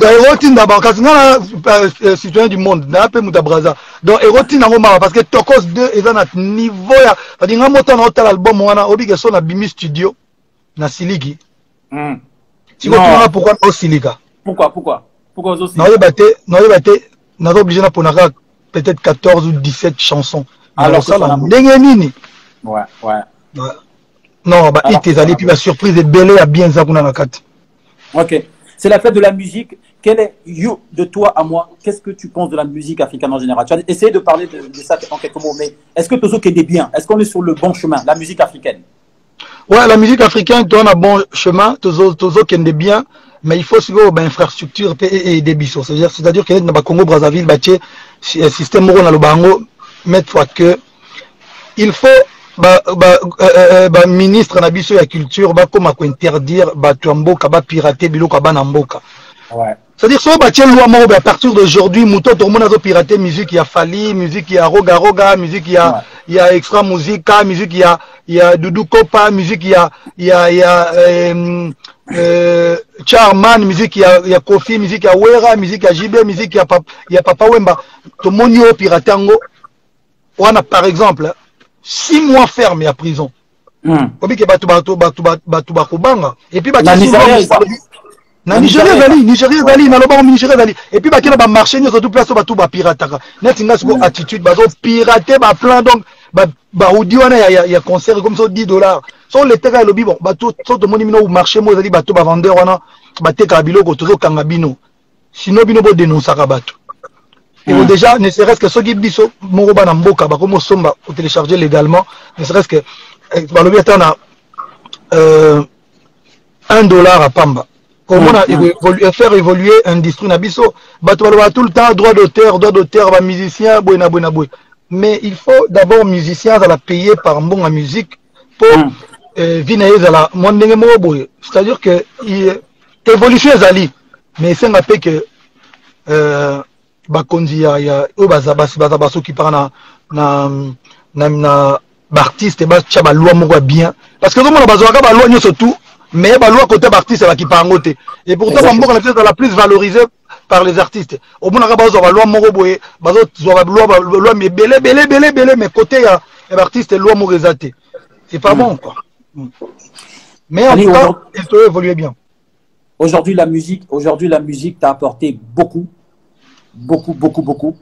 erotinda bango kasi nga na euh, citoyen du monde na mpe muta braza donc erotinda yango maka parce que tokos 2 eza na niveau ya cadi nga motana otala album wana obike so na bimi studio na siliki Hmm. Sikotunanga pourkui osilika Pourquoi, pourquoi? Pourquoi aussi? naoyeba te naoyeba te naza oblige napona kaka peut-être 14 ou 17 chansons Alors, nakosala ndenge nini Ouais, ouais. Ouais. non bahit ezali puis basurprise ebele ya bien eza kuna na kati Ok. C'est la fête de la musique. Quel est, you, de toi à moi, qu'est-ce que tu penses de la musique africaine en général? Tu as essayé de parler de, de ça en quelques mots, mais est-ce que Tozo est bien Est-ce qu'on est sur le bon chemin, la musique africaine? ouais, la musique africaine toza na bon chemin tozokende bien mais il faut sikoyo oh, bainfrastructure mpe eyede biso c'est-à-dire ke neti na bacongo brazzaville batie eh, système moko naloba yango maître fois que il faut baministre euh, euh, euh, na biso ya culture bakóma kointerdire bato ya mboka bapirate biloko ya bana mboka ouais. C'est-à-dire soki batie loi moko à partir d'aujourd'hui moto tomoni azopirate musique ya fali musique ya roga roga musique ya ouais. ya extra musica musique ya ya dudu kopa musique ya ya ya euh, euh, charman musique ya ya kofi musique ya wera musique ya jibe musique ya, pap, ya papa wemba tomoni oyo pirate yango wana par exemple six mois ferme ya prison bakobanga epuis na nigeria ezali nigeria ezali nalobaka nigeria ezali epuis bake na bamarché nyonso tu place bato bapirataka neti nga siko attitude bazopirate baplan donc baudi wana ya concert comme so 10 dollars. So letaka elobi bon bato so tomoni bino marché mo ezali bato bavendeur wana batekaka biloko tozokanga bino. Sino bino bodénonsaka bato. Et déjà, ne serait-ce que qui disent mon robot mboka, bah comment somba ou télécharger légalement, ne serait-ce que bah le bientôt a euh, un dollar à komona mm-hmm. euh, faire évoluer industrie na biso? Bato balobaka tout le temps droit d'auteur droit d'auteur bamusicien boye na boye na boye. Mais il faut d'abord musicien azala payé par mbonga musique mpo mm. euh, vi na ye ezala mwa ndenge moko boye. C'est à dire que évolution ezali. Mais esenga mpe ke euh, bakonzi oyo baza basokimpaka na, na, na, na baartiste batya balwa moko ya bien. Parce que ozomona bazwaka balwa nyonso tout. Mais balwa kote baartiste bakipaka yango te et pourtant bamboka na biso ezala plus valorisé par les artistes. Omonaka bazwa balwa moko boye bazozwa balwa ebele ebele ebele ebele mais côté ya, baartiste lwa moko eza te c'est pas mm. bon quoi. Mais en tout cas il faut évoluer bien. Aujourd'hui la musique aujourd'hui la musique t'a apporté beaucoup. Beaucoup, beaucoup, beaucoup.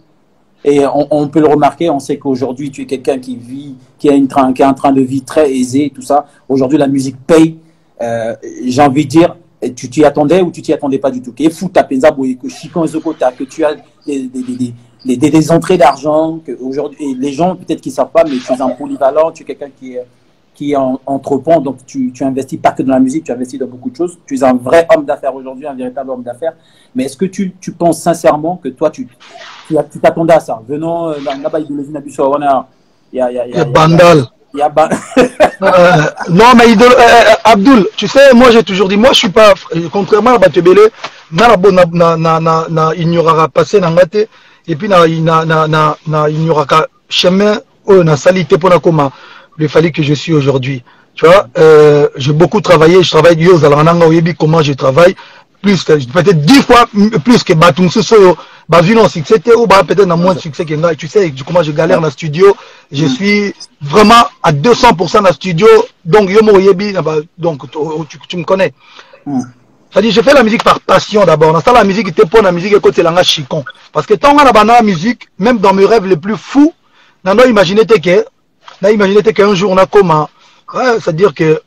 Et on, on peut le remarquer, on sait qu'aujourd'hui, tu es quelqu'un qui vit, qui, a une train, qui a un train de vie très aisé, tout ça. Aujourd'hui, la musique paye. Euh, J'ai envie de dire, tu t'y attendais ou tu t'y attendais pas du tout? Et fou, penza, que Chicon que tu as des, entrées d'argent, que aujourd'hui, les gens peut-être qui savent pas, mais tu es un polyvalent, tu es quelqu'un qui est qui est en, donc tu, tu investis pas que dans la musique, tu investis dans beaucoup de choses. Tu es un vrai homme d'affaires aujourd'hui, un véritable homme d'affaires. Mais est-ce que tu, tu penses sincèrement que toi, tu tu t'attendais à ça? Venons là-bas, il y a, il y a, il y a. Il y a euh, non, mais idol, euh, Abdul, tu sais, moi j'ai toujours dit, moi je suis pas, contrairement à Batebele, na na na na na aura passé na ngate et puis na na na na na qu'un chemin oh na salité pour na comment le fallait que je suis aujourd'hui. Tu vois, euh, j'ai beaucoup travaillé, je travaille Oyebi, comment je travaille, plus peut-être dix fois plus que Batum Soso, bah vu non succès, ou bah peut-être dans moins de succès que moi, tu sais comment je galère dans le studio, je suis vraiment à 200% dans le studio, donc Yomo Oyebi, donc tu, tu me connais. C'est-à-dire, je fais la musique par passion d'abord. Dans ça, la musique était pour la musique côté langage chicon. Parce que tant qu'on a la musique, même dans mes rêves les plus fous, n'a imaginé que na imagine qu'un jour on a comment ouais, c'est à dire que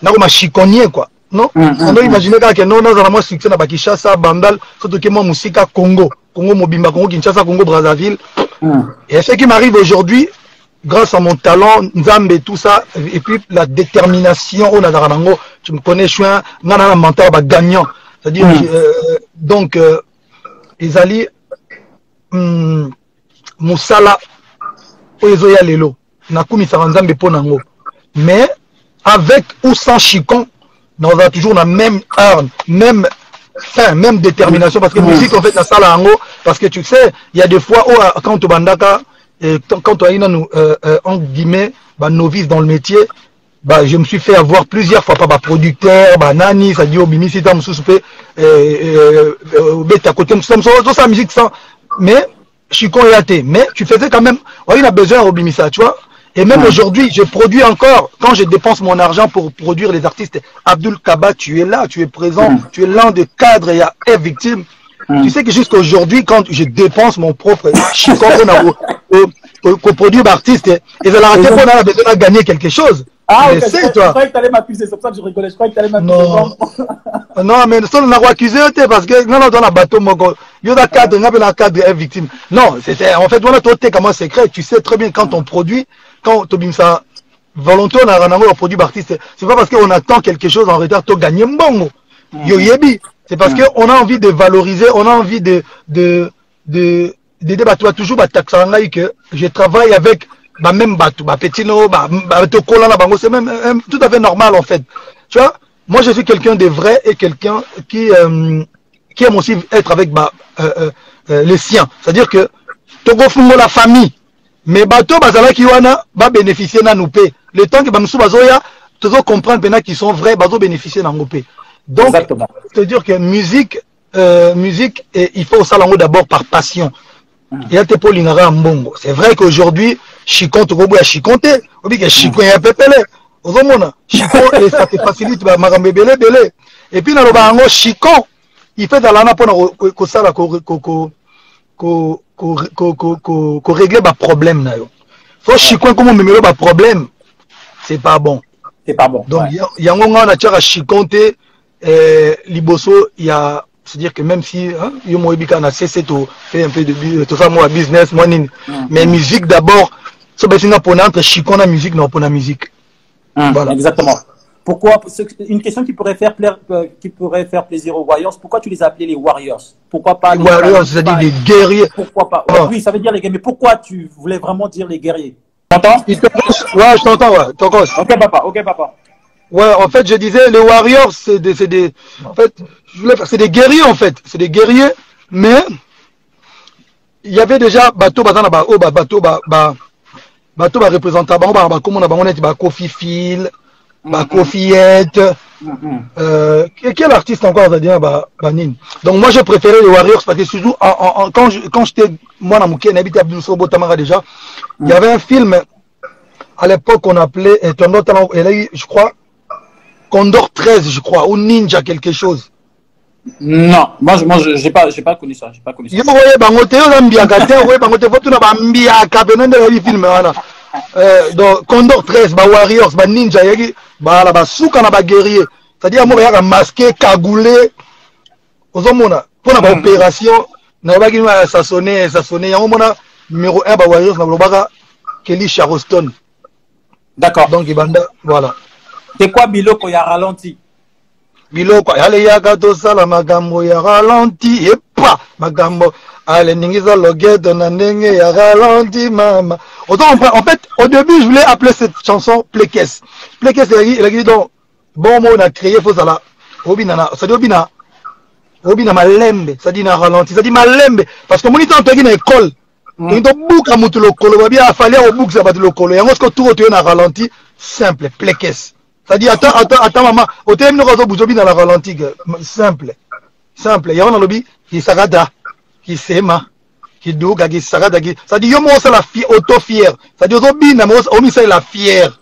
na comme chiconnier quoi non on a imaginé que non non vraiment succès na bakishasa bandal surtout que moi musika Congo. Congo mobimba Congo Kinshasa Congo Brazzaville. Et ce qui m'arrive aujourd'hui grâce à mon talent Nzambe tout ça et puis la détermination on a nango tu me connais je suis un nana mental ba gagnant. C'est à dire euh, donc euh, ezali hum, musala oyo ezoya lelo. Nakumisaka nzambe mpo nango mais avec ou sans chicon nakozala toujours na même arme même fin même détermination parce que musique en fait nasala yango parce que tu sais il y a des fois oyo quand tobandaka quand toyai nanu en guillemets banovice dans le métier bah, je me suis fait avoir plusieurs fois par ma producteur, bah, nani, ça dit au bimisi, tam souspe, bête à côté, tout ça musique sans, mais, je suis con mais tu faisais quand même, on a besoin au bimisa, tu vois, et même aujourd'hui, je produis encore, quand je dépense mon argent pour produire les artistes, Abdul Kaba, tu es là, tu es présent, tu es l'un des cadres, y a un victime. Tu sais que jusqu'à aujourd'hui, quand je dépense mon propre chiffre pour produire l'artiste, et ça l'a on a besoin de gagner quelque chose. Ah, mais okay, c'est toi. Je croyais que tu allais m'accuser, c'est pour ça que je rigolais. Je croyais que tu allais m'accuser. Non. non, mais ça, on a accusé, parce que, non, non, dans la bateau, mon gars, il y a un cadre, il y a un cadre de victime. Non, c'était, en fait, voilà, toi, t'es comment secret, tu sais très bien quand on produit, quand tobimisa volonté on a nango produit artiste c'est pas parce qu'on attend quelque chose en retard to gagner mbongo yo yebi c'est parce que on a envie de valoriser on a envie de de de d'aider bato toujours bataxaka ngai que je travaille avec bameme bato bapetino bato kola na bango c'est même euh, tout à fait normal en fait. Tu vois moi je suis quelqu'un de vrai et quelqu'un qui euh, qui aime aussi être avec bah, euh, les siens. C'est-à-dire que tokofungola famille mais bato bazalaki wana babénéficie nanu mpe le temps ke bamosusu bazoya tozocomprendre mpena qu'ils sont vrais bazobénéficie nango mpe donc c'est-à-dire que musique euh, musique et il faut osala yango d'abord par passion. Eya te mpo olingaka ya mbongo. C'est vrai qu'aujourd'hui chicon tokoboya chicon te obike chicon ya pepele. Ozomona chicon ça te facilite bamakambo ebele ebele. Et puis naloba yango chicon il fait ezala wana mpona ko- ko- kosala koregle baproblème na yo. Fo chicon komi omemelo baproblème c'est pas bon. C'est pas bon donc y a yango ngai na tiaka chicon te eh, liboso ya c'est-à-dire que même si hein, yo moyebi kaka na cc to fait un peu de tofa mwa business mwa nini. Mm. Mais musique d'abord so beti na mpona entre chicon na musique na mpona musique. Mm. Voilà. Exactement. Pourquoi Une question qui pourrait faire plaire, euh, qui pourrait faire plaisir aux Warriors. Pourquoi tu les as appelés les Warriors? Pourquoi pas les warriors c'est-à-dire les guerriers Pourquoi pas? Oh. Oui, ça veut dire les guerriers. Mais pourquoi tu voulais vraiment dire les guerriers? T'entends? Ouais je t'entends ouais t'entends Ok papa, ok papa. Ouais, en fait, je disais, les Warriors, c'est des, c'est des, en fait, je voulais faire, c'est des guerriers, en fait. C'est des guerriers, mais, il y avait déjà, bateau, oh, ba, bateau, ba, ba, bateau, ba, représentant, ba, ba, ba, comment on a, ba, bah mm-hmm. Kofiette, mm mm-hmm. euh, quel artiste encore va dire bah. Donc moi j'ai préféré les Warriors parce que surtout en, en, en, quand je, quand j'étais moi dans Mouké Nabit Abdou Sobo Tamara déjà, mm -hmm. il y mm. avait un film à l'époque qu'on appelait et Talent, et là je crois Condor 13 je crois ou Ninja quelque chose. Non, moi, moi je n'ai pas, pas connu ça. J'ai pas connu ça. Yo, ouais, bangote, yo, mbiakate, ouais, bangote, faut tout na bambiaka, benen de la vie film, voilà. Euh, donc, Condor 13, bah, Warriors, bah, Ninja, yaki, bala basuka na baguerrier c'est-à-dire moko yaka masqué cagoulé. Ozomona mpona baopération nayebaki sasone sasone yango mona numéro 1 ba warriors na balobaka kelly charleston. D'accord. donc ebanda voilà. C'est quoi Biloko ya ralenti? Biloko yale yaka tosala makambo ya ralenti. Epa! Makambo Aliningiza logedo na nenge ya ralenti mama. Autant en fait, au début, je voulais appeler cette chanson Plekes. Plekes, il a dit donc, bon mot, on a créé, faut ça. Obinana, ça dit Obina. Obina malembe, ça dit na ralenti, ça dit malembe. Parce que mon temps, on na école. On donc bouc à moutou lokolo, va bien fallu au bouc, ça bat lokolo. Et on se retrouve, tu na ralenti, simple, Plekes. Ça dit, attends, attends, attends, maman, au terme, nous avons besoin de la ralenti, simple. Simple. Et on a lobby, il s'arrête kisema kiduka kisakata ki c'est-à-dire yo moko osala auto fier c'est-à-dire ozobina mais omisalela fier.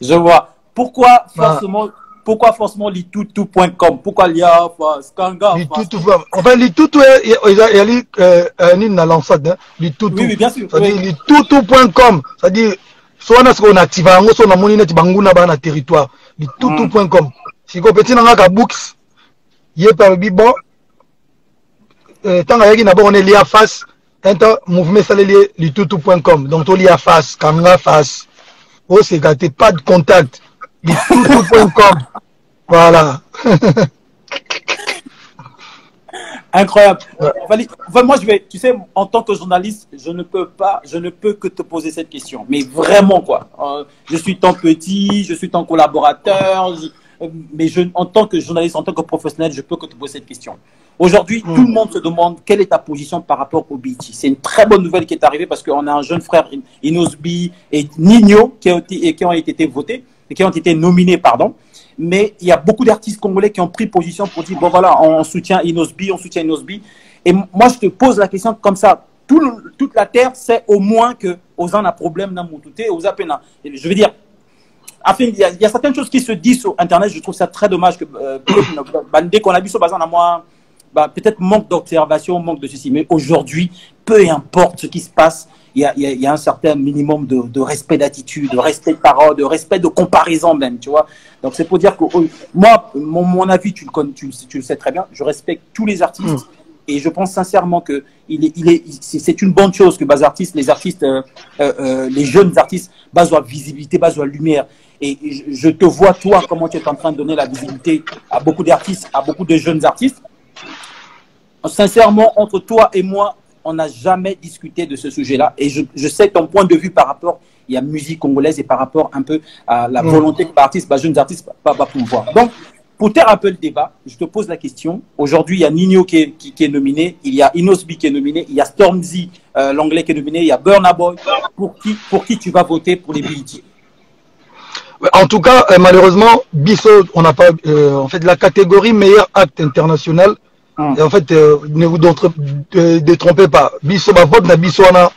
Je vois. Pourquoi Ah. forcément, pourquoi forcément litutu.com Pourquoi l'IA, Skanga litutu enfin litutu ezali nini na lansade litutu. C'est-à-dire litutu.com c'est-à-dire so wana sikoyo naactiva yango so namoni neti banguna baa na territoire. Litutu.com sikoyo peti nanga ka books ye mpe alobi bon ntango ayaki na bongo ne lia face enta mouvement esaleli ye litutu.com donc tolia face kanga face oseka te pas de contact litutu.com voilà Incroyable. Enfin, moi, je vais, tu sais, en tant que journaliste, je ne peux pas, je ne peux que te poser cette question. Mais vraiment, quoi. Euh, je suis ton petit, je suis ton collaborateur, je- euh, mais je, en tant que journaliste, en tant que professionnel, je peux que te poser cette question. Aujourd'hui, tout le monde se demande quelle est ta position par rapport au BT. C'est une très bonne nouvelle qui est arrivée parce qu'on a un jeune frère, In- Inosbi et Nino, qui ont été, qui ont été votés, et qui ont été nominés, pardon mais il y a beaucoup d'artistes congolais qui ont pris position pour dire bon voilà on soutient Inosbi, on soutient Inosbi. Et moi je te pose la question comme ça. Tout le- toute la terre sait au moins que aux un problème dans apena. Je veux dire, enfin, il y, a, a certaines choses qui se disent sur Internet. Je trouve ça très dommage que euh, bah, dès qu'on a vu sur Bazan à moi, bah, peut-être manque d'observation, manque de ceci. Mais aujourd'hui, peu importe ce qui se passe, il y a, a- a un certain minimum de, respect d'attitude, de respect de parole, de respect de comparaison même, tu vois. Donc c'est pour dire que oh, moi, mon, avis, tu le, connais, tu, le sais- tu le sais très bien, je respecte tous les artistes. Et je pense sincèrement que il est, il est, c'est une bonne chose que bas artistes, les artistes, euh, euh, euh, les jeunes artistes, besoin de visibilité, besoin de lumière. Et je, je te vois, toi, comment tu es en train de donner la visibilité à beaucoup d'artistes, à beaucoup de jeunes artistes. Sincèrement, entre toi et moi, on n'a jamais discuté de ce sujet-là. Et je, je, sais ton point de vue par rapport à la musique congolaise et par rapport un peu à la volonté que les jeunes artistes, va, va pouvoir. Donc, pour taire un peu le débat, je te pose la question. Aujourd'hui, il y a Nino qui est, qui, qui est, nominé, il y a Inosby qui est nominé, il y a Stormzy, euh, l'anglais qui est nominé, il y a Burna Boy. Pour qui, pour qui tu vas voter pour les BET En tout cas, euh, malheureusement, Bisso, on n'a pas, euh, en fait, la catégorie meilleur acte international. Hum. Et en fait, ne vous détrompez pas. Bisso, ma vote na Bisso, on a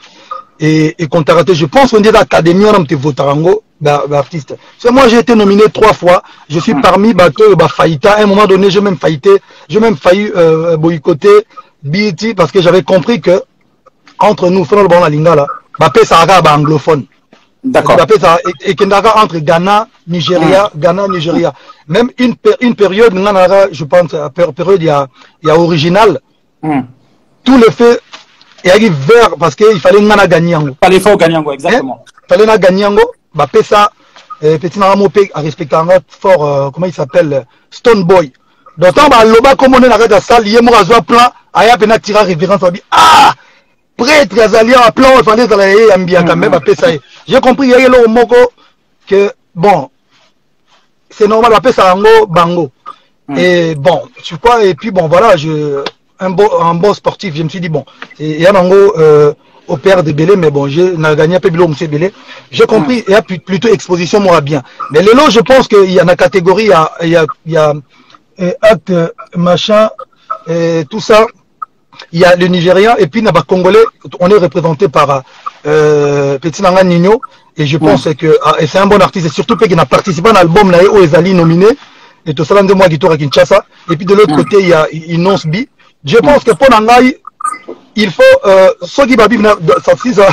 et, et. Je pense qu'on dit l'académie, on a votarango d'artiste. C'est moi, j'ai été nominé trois fois. Je suis mmh. parmi Bato et Bafaïta. À un moment donné, j'ai même faillité, j'ai même failli euh, boycotter BET parce que j'avais compris que entre nous, le bon la lingala, Bapé Saraga ba anglophone. D'accord. Et Kendaka entre Ghana, Nigeria, mmh. Ghana, Nigeria. Même une, une période, je pense, période, il y a, il y a original. Mmh. Tout le fait, il y a vers parce qu'il fallait ngana gagner yango. Fallait faire gagner yango, exactement. Hein? Fallait na gagner. Bapesa eh, petit nanga mo mpe arespectanga fort euh, comment il s'appelle stone boy. Donc ntango baloba komone na kati ya sale ye moko azwa plan aya mpe natira révérence abi ah prêtre azali awa plan oyo efandi ezala ye ya mbiaka me bapesa. Ye j'ai compris yeye eloko moko que bon c'est normal bapesa yango bango. Mm. et bon tu crois et puis bon voilà je un bon un bon sportif je me suis dit bon eya nango euh, au père de Belé, mais bon, j'ai gagné un peu Moussé Belé. J'ai compris, il y a plutôt exposition, moi, bien. Mais le lot, je pense qu'il y a une catégorie, il y a, il y a, il y a euh, acte, machin, et tout ça. Il y a le Nigérian, et puis, il y a Congolais, on est représenté par euh, Petit Nanga Nino, et je pense que et c'est un bon artiste, et surtout qu'il a participé à l'album là, où Ezali nominé, et tout ça, deux mois, qui à Kinshasa. Et puis, de l'autre côté, il y a Inons B. Je pense que pour Nangaï, il faut euh, qui si ça,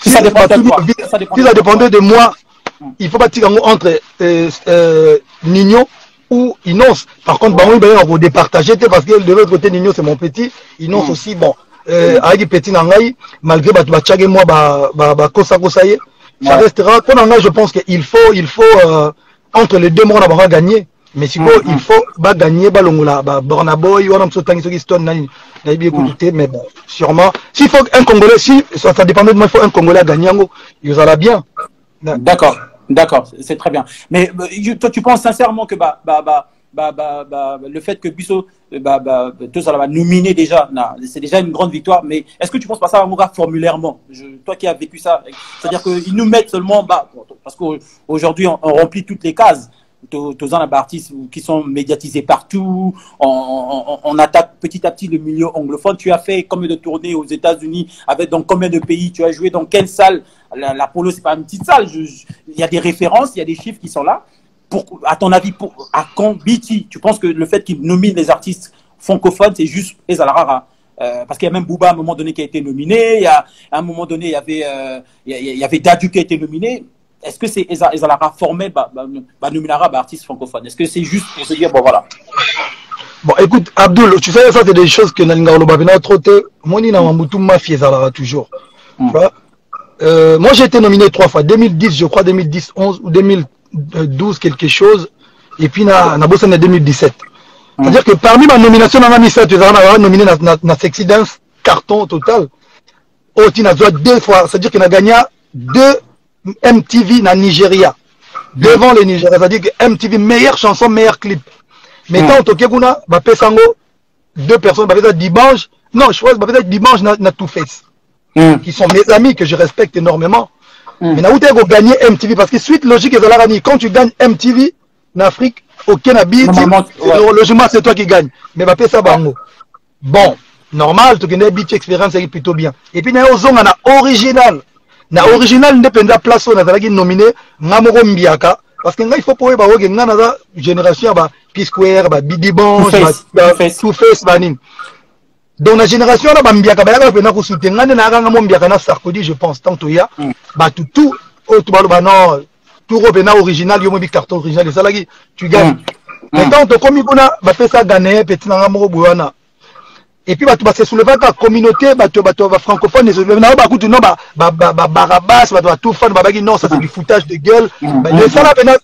si, ça, dépendait de, ça, si ça dépendait de moi. Il faut pas tirer entre euh, euh, Nino ou Inos. Par contre bango ben on départager parce que de l'autre côté Nino c'est mon petit. Inos mm. aussi bon. Euh, ayaki petit na ngai malgré bato batiaki moi ba ba ba kosa kosa ye ça restera. Ngai je pense que il faut il faut euh, entre les deux mois on va gagner mais sikoyo mm -hmm. il faut bagagner balongola baborna boy wana mosusu otangi soki stone nani nayebi ekutu te mais bon sûrement. S'il faut un congolais si ça, ça dépend de moi il faut un congolais gagner yango bien. D'accord. D'accord. C'est très bien. Mais euh, toi tu penses sincèrement que bah, bah, bah, bah, bah, bah, le fait que Busso bah, bah, ça va nominer déjà, c'est déjà une grande victoire. Mais est-ce que tu penses pas ça Moura formulairement? Je, Toi qui as vécu ça, c'est-à-dire qu'ils nous mettent seulement, bah, parce qu'aujourd'hui on, on remplit toutes les cases tozana artistes qui sont médiatisés partout. On, attaque petit à petit le milieu anglophone. Tu as fait combien de tournées aux États-Unis Avec dans combien de pays Tu as joué dans quelle salle? La, la Polo, c'est pas une petite salle. Il y a des références, il y a des chiffres qui sont là. Pour, à ton avis, pour, à quand BT, tu penses que le fait qu'il nomine les artistes francophones, c'est juste Ezalarara euh, parce qu'il y a même Booba à un moment donné qui a été nominé, il y a, à un moment donné il y avait, euh, il y avait Dadu qui a été nominé est-ce que c'est Ezalara formé artiste francophone? Est-ce que c'est juste pour se dire, bon voilà Bon, écoute, Abdul, tu sais, ça, c'est des choses que Nalinga Lobabina a trotté. Moi, Nina Mamoutou Mafia Ezalara toujours. Mm. Euh, moi, j'ai été nominé trois fois. 2010, je crois, 2010, 11 ou 2012, quelque chose. Et puis, na, na bossé en 2017. Mm. C'est-à-dire que parmi ma nomination, on a mis ça, tu as nominé na, na, na Sexy Dance, carton total. Oh, tu as deux fois. C'est-à-dire qu'il a gagné deux MTV na Nigeria. Devant les Nigériens c'est-à-dire que MTV meilleure chanson meilleur clip. Mais tant toke kuna bapesa yango deux personnes bapesa dimanche non je crois bapesa dimanche na, na Two Face mm. qui sont mes amis que je respecte énormément. Mm. mais nauta ko gagner MTV parce que suite logique ezalaka ni quand tu gagnes MTV na Afrique aucun na BET logiquement c'est toi qui gagne. Mais bapesa bango. Bon normal tokende BET expérience est plutôt bien. Et puis na ozonga na original na original nde mpenza place oyo nazalaki nomine nga moko mbiaka. Parce que ngai faut po oyeba oke nga naza génération ya ba pisquare ba bidibonge two face banini donc na génération wana bambiaka bayaka mpenza kosute. Nga nde nayaka nga mo mbiaka na sarkozy je pense tant toya bato tout oyo to baloba non tour oyo mpenza original yo moyebi carton original esalaki tu gagne mais tant tokomi kuna bapesa ghanéen peti na nga moko boye wana et puis bato basesoulevaka communauté bato bato bafrancophone nao bakutu no barabas bato batufane babaki non ça c'est du foutage de gueule.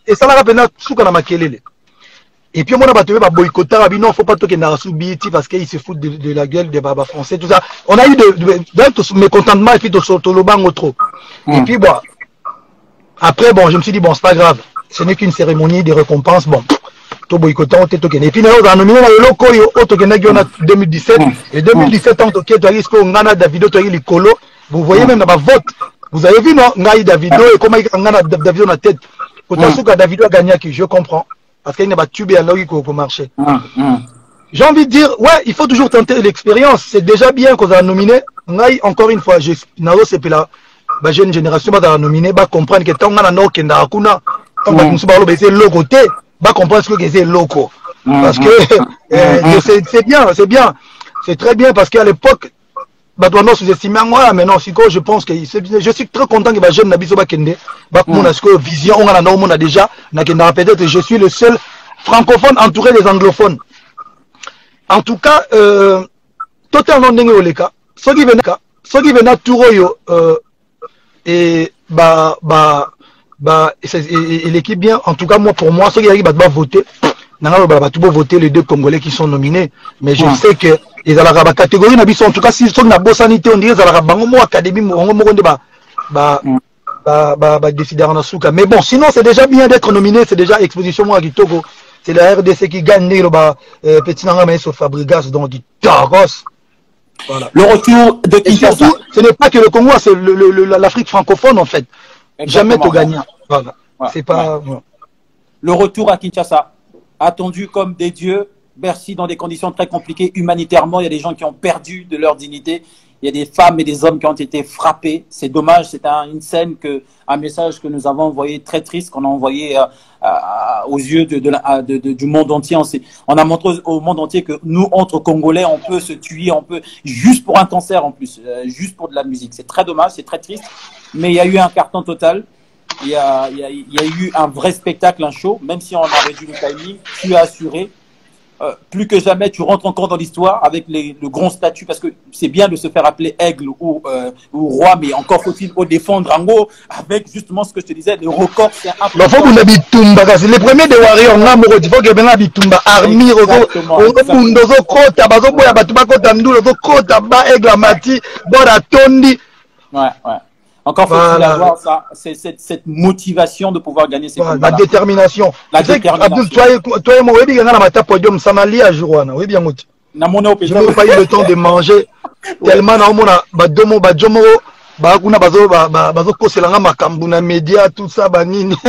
Esalaka mpena suka na makelele. Et puis omona bato mpe baboycotaka bino faut pas tokendaka su biti parce qu'ils se foutent de, de la gueule de baba français tout ça. On a eu de, de, de mécontentement et puis tolobango trop. Et puis bon après bon je me suis dit bon c'est pas grave. Ce n'est qu'une cérémonie de récompense bon toboycottant te tokende et puis nayo ozala nomine na eloko oyo oyo tokendaki wana 2017 et 2017 ntango toke toyaki sikoyo ngai na davido toyaki likolo. Vous voyez même na bavote vous avez vu non? Ngai davido ekomaki kaka ngai na davido na tête. Kotasuka davido agagnaki je comprends. Parce qu'il y a des tubes et pour marcher. J'ai envie de dire, ouais, il faut toujours tenter l'expérience. C'est déjà bien qu'on a nominé. Encore une fois, je, c'est la bah, jeune génération va nominé, va comprendre que tant qu'on a no kenda akuna, tant qu'on se parle c'est logo té, va comprendre ce que c'est loco. Parce que c'est bien, c'est bien. C'est très bien parce qu'à l'époque, bato sous-estimer moi mais non je pense que je suis très content que bajeune na biso bakende bakomona sikoyo vision onga na naomona déjà nakendaka peut-être je suis le seul francophone entouré des anglophones. En tout cas euh, totalno ndenge oleka soki vena soki vena tour oyo euh, et ba ba ba eleki bien en tout cas moi pour moi ezalaki bato bavote nanga lobala bato bovote les deux congolais qui sont nominés mais je sais que ezalaka bacatégorie na biso en tout cas si soki nabosani te ondire ezalaka bango moko académie bango moko nde badécidera na suka mais bon sinon c'est déjà bien d'être nominé c'est déjà exposition moko ya kitoko c'est la rdc qui gagne ndenge loba petit nanga maeso fabrigas donc du taros Voilà. Le retour de Kinshasa. Surtout, ce n'est pas que le Congo, c'est l'Afrique francophone en fait. Exactement. Jamais tout gagnant. Voilà. Ouais, c'est pas. ouais. Le retour à Kinshasa, attendu comme des dieux, Bercy dans des conditions très compliquées humanitairement. Il y a des gens qui ont perdu de leur dignité. Il y a des femmes et des hommes qui ont été frappés. C'est dommage. C'est un, une scène que, un message que nous avons envoyé très triste, qu'on a envoyé euh, euh, aux yeux de, du monde entier. On, a montré au monde entier que nous, entre Congolais, on peut se tuer, on peut juste pour un concert en plus, euh, juste pour de la musique. C'est très dommage, c'est très triste. Mais il y a eu un carton total. Il y, a, eu un vrai spectacle, un show, même si on a réduit le timing, tu as assuré. Euh, plus que jamais, tu rentres encore dans l'histoire avec les, le grand statut, parce que c'est bien de se faire appeler aigle ou, euh, ou roi, mais encore faut-il défendre en gros avec justement ce que je te disais, le record, c'est peu. faut que les premiers des warriors, il faut que bitumba, batu bakota ba aigle mati, bora tondi. Ouais, ouais. Encore faut-il voilà. avoir ça, c'est cette, cette, motivation de pouvoir gagner ces voilà, La détermination. La détermination. Toi, toi et moi, oui, on a podium, ça m'a lié à jour, oui, bien. Je n'ai pas eu le temps de manger tellement na omona badomo bajomo bakuna bazo bazo koselanga makambo na média tout ça banini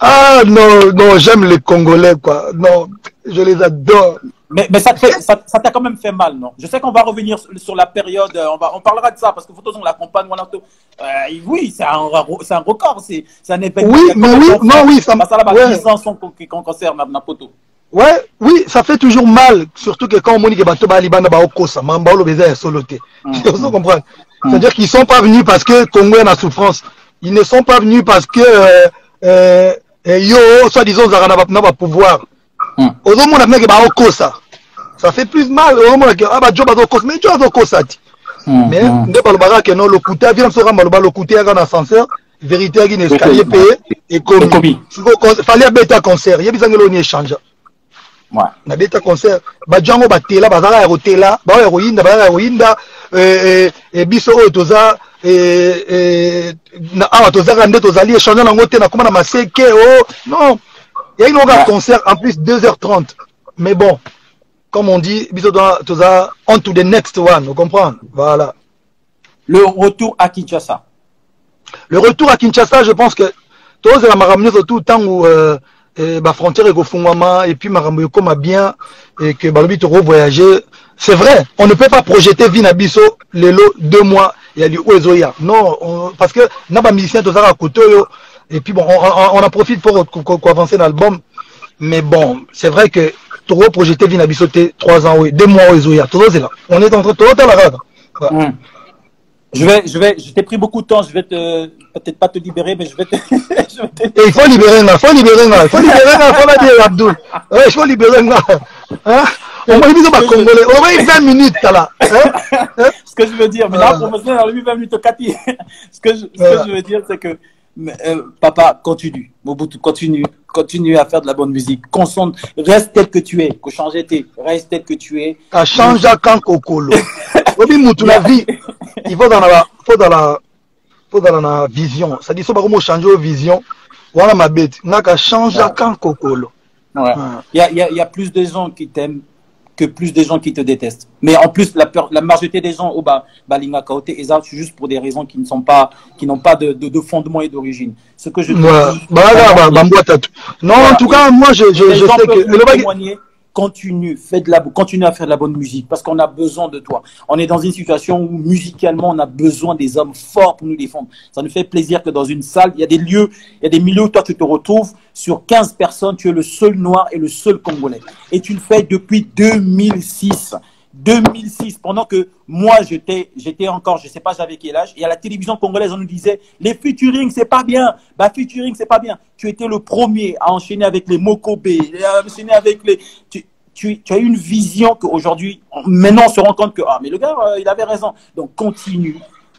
ah non non j'aime les congolais quoi non je les adore mais, mais ça t'a ça, ça quand même fait mal, non? Je sais qu'on va revenir sur, la période, on, va, on parlera de ça, parce que Photos, on l'accompagne. Euh, oui, c'est un, un record, c'est un événement. Oui, mais oui, non, oui, ça m'a... Ça ouais. 10 ans son concert, Napoto. Ouais, oui, ça fait toujours mal, surtout que quand on dit que Bato Balibana Baokosa, Mamba le baiser est soloté. Tu comprendre C'est-à-dire qu'ils ne sont pas venus parce que Congo est en souffrance. Ils ne sont pas venus parce que, euh, euh, yo, soi-disant, Zarana n'a pas pouvoir. Ozomona meke baokosa. Ça fait plus mal ozomona ke aba jo bazokosa mais jo azokosa ti mais nde balobaka ke no lokuta vina biso kaka baloba lokuta yaka na ascenseur vérité yaki na escalier mpe ekomi. Fali abeta concert yebisanga eloni échange. Nabeta concert. Bajo yango batela bazalaka ya kotela bao ya koyinda bazalaka ya koyinda biso oyo toza awa tozalaka nde tozali échange nango te nakoma na maseke o non Il y a une ouais. concert en plus 2h30. Mais bon, comme on dit, on to the next one, vous comprenez Voilà. Le retour à Kinshasa. Le retour à Kinshasa, je pense que tous la maramne tout le temps où euh, la frontière est au et puis maramne comme bien et que balobi to voyager. C'est vrai, on ne peut pas projeter Vinabiso les lots deux mois il y a du Oezoya. Non, on, parce que n'a pas musicien tout ça à côté et puis bon, on, on, on en profite pour, avancer l'album. Mais bon, c'est vrai que Toro projeté vient à trois ans, oui, deux mois, oui, Zoya. Toro, c'est là. On est en train de Toro, la rade. Je vais, je vais, je t'ai pris beaucoup de temps, je vais te, peut-être pas te libérer, mais je vais te, je vais te- Et il faut libérer nga, faut libérer nga, faut libérer nga, faut la dire Abdul. Ouais, il faut libérer nga. Hein? On m'a dit que les Congolais, au moins 20 minutes là. Hein? Hein? ce que je veux dire, mais Voilà. là, dans le 20 minutes, Cathy. ce que je, ce Voilà. que je veux dire, c'est que, mais, euh, papa, continue. Mobutu, continue. Continue à faire de la bonne musique. Concentre, reste tel que tu es. Tes, reste tel que tu es. a changé quand kokolo obi mutu na vie il faut dans la faut dans la faut dans la vision c'est à dire so bakomo changer o vision wana mabeti ngaka change Ouais. quand kokolo Ouais. Il y a, il y, a, il y a plus de gens qui t'aiment que plus de gens qui te détestent. Mais en plus, la, peur, la majorité des gens au bas, Balinga Kaote, et ça, c'est juste pour des raisons qui ne sont pas, qui n'ont pas de, de, de fondement et d'origine. Ce que je Ouais. dis, Balaga, ba- bambouata tout. non en tout cas moi je, je, sais que le. Continue, fais de la, continue à faire de la bonne musique parce qu'on a besoin de toi. On est dans une situation où musicalement on a besoin des hommes forts pour nous défendre. Ça nous fait plaisir que dans une salle, il y a des lieux, il y a des milieux où toi tu te retrouves sur 15 personnes, tu es le seul noir et le seul congolais. Et tu le fais depuis 2006. 2006, pendant que moi j'étais, j'étais encore, je sais pas j'avais quel âge, et à la télévision congolaise on nous disait les featuring c'est pas bien, bah featuring c'est pas bien. Tu étais le premier à enchaîner avec les Mokobé, à enchaîner avec les, tu, tu, tu as une vision qu'aujourd'hui, maintenant on se rend compte que ah mais le gars euh, il avait raison. Donc continue,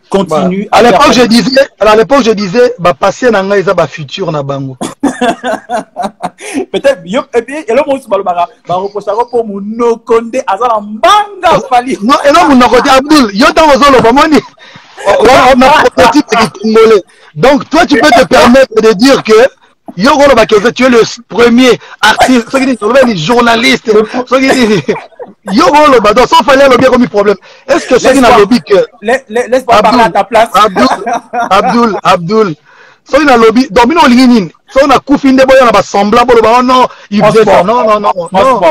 continue. à faire l'époque je disais à l'époque je disais ba passé na ngai eza ba futur na bango. Peut-être yo et puis et là moi aussi balobaka ba reproche pour mon no konde azala mbanga fali. non eza monoko te abdul yo ntango ozoloba moni. Na prototype ya kitongolais donc toi tu peux te permettre de dire que yo koloba ke tu es le premier artiste soki nini oloba ni journaliste soki nini yo koloba donc so fali alobi ekomi problème est ce que soki nalobi que Laisse- laisse- Laisse-moi parler à ta place. abdul abdul abdul soki nalobi donc bino olingi nini soki nakufi nde boya na basemblant boloba oh non il faisait ça non non non non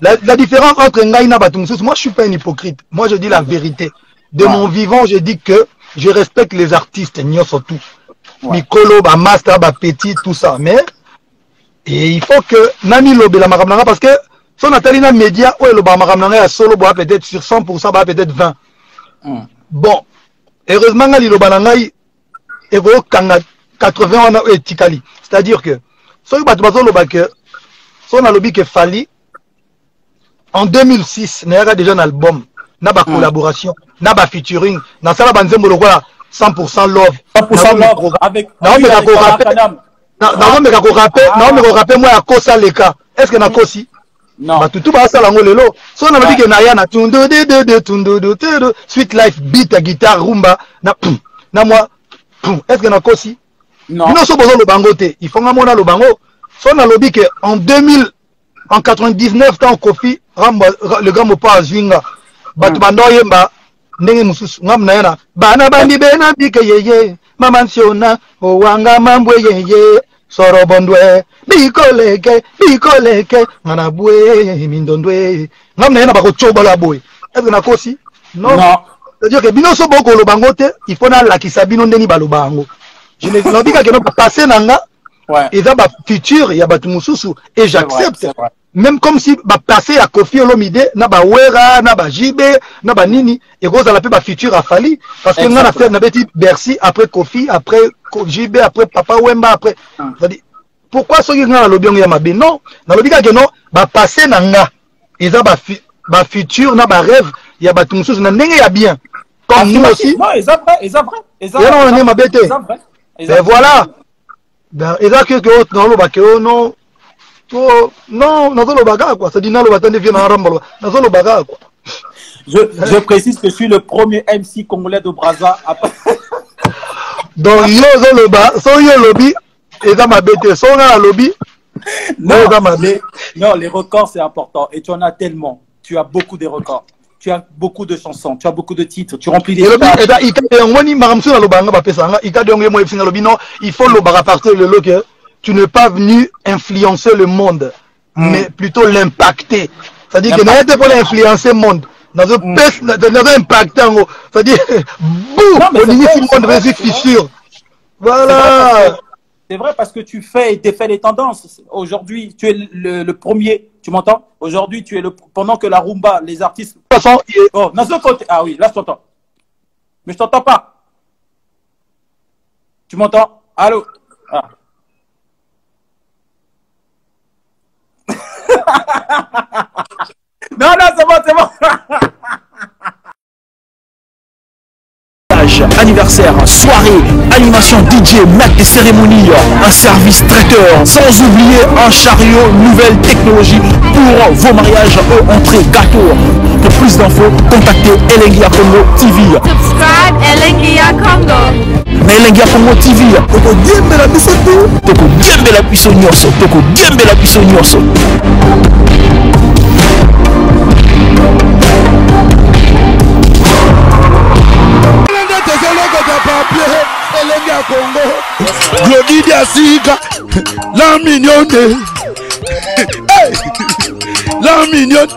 la, la différence entre Ngai na Batum moi je suis pas un hypocrite. Moi je dis la vérité. De Ouais. mon vivant, je dis que je respecte les artistes, surtout. Ouais. Mikolo, ba master, ba petit, tout ça. Mais et il faut que Nani lobe la makamnanga parce que son atali na média ou le ba makamnanga ya solo boa peut-être sur 100% ba peut-être 20. Mm. Bon, heureusement ngali loba na ngai eko kanga 80 wana oyo etikali. C'est-à-dire que soki bato bazoloba ke so nalobi ke fali en 2006 nayaka déjà na album na bacollaboration na bafeaturing nasala banzembo lokola 100% love. 100% love avec naomeka korape mwa ya kosaleka estce nakosi? Batutu baasala yango lelo. So na babike na ya na tunduddd tundudu sweet life beat ya guitare rumba. Na na mwa estce nakosi? Bino so bozoloba yango te. Ifonga mona aloba yango so nalobi ke en 2000 en 99 tant kofi le grand mopa azwinga bato bando yemba ndenge mosusu ngamu na ye na bana bandi be na bike yeye mama nsiona owanga mambwe yeye soro bondwe bikoleke bikoleke nga na bwe mindondwe. Ngamu na ye na bakocobola boye eske nakosi non. Non. c'est-à-dire que bino so bokoloba yango te il faut nalakisa bino ndeni baloba yango. Je ne lobi kake no bapase na nga eza bafuture ya bato mosusu et j'accepte. Même comme si bapase ya kofi olomide na bawera na bajibe na banini ekozala mpe bafuture afali parce que nga na fer nabeti bercy après kofi après jibe après papa wemba après. C'est-à-dire, pourquoi soki nga nalobi yango ya mabe non nalobi kake no bapase na nga eza bafu- bafuture na barêve ya bato mosusu na ndenge ya bien comme nous aussi Non, ils ont vrai, ils ont vrai. Ils ont Y'a non, on est ma bête. Ils ont vrai. Ils Ben ont vrai. voilà. Eza ke ke oyo naloba ke oyo non to non nazoloba quoi cedi naloba nde vie naramba loba nazoloba quoi Je, je précise que je suis le premier MC congolais de Brazza. Après... donc yo ozoloba so yo olobi eza mabe te so nga nalobi Non, eza mabe les, non, les records, c'est important. Et tu en as tellement. Tu as beaucoup de records. Tu as beaucoup de chansons. Tu as beaucoup de titres. Tu remplis des non il faut partir ke tu n'es pas venu influencer le monde mais plutôt l'impacter c'est-à-dire que na influencer monde c'est-à-dire fissure voilà parce que- C'est vrai parce que tu fais et défais les tendances. Aujourd'hui, tu es le, le premier. Tu m'entends? Aujourd'hui, tu es le pendant que la rumba, les artistes. de toute façon il- Oh, dans ce côté. Ah oui, là je t'entends. Mais je t'entends pas. Tu m'entends? Allô? Ah. Non, non, c'est bon, c'est bon. Anniversaire, soirée, animation DJ, maître des cérémonies, un service traiteur, sans oublier un chariot, nouvelle technologie pour vos mariages et entrées gâteaux. Pour plus d'infos, contactez Elengia Congo TV. Subscribe Elengia Congo. Na Elengia Congo TV, tokodiembela biso tu, tokodiembela biso nyonso, tokodiembela biso nyonso. elenge ya kongo glodidi asika la minione la minione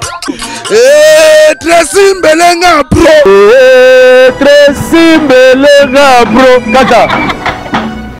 eh, tresi mbelenga pro eh, tresi mbelenga pro kaka.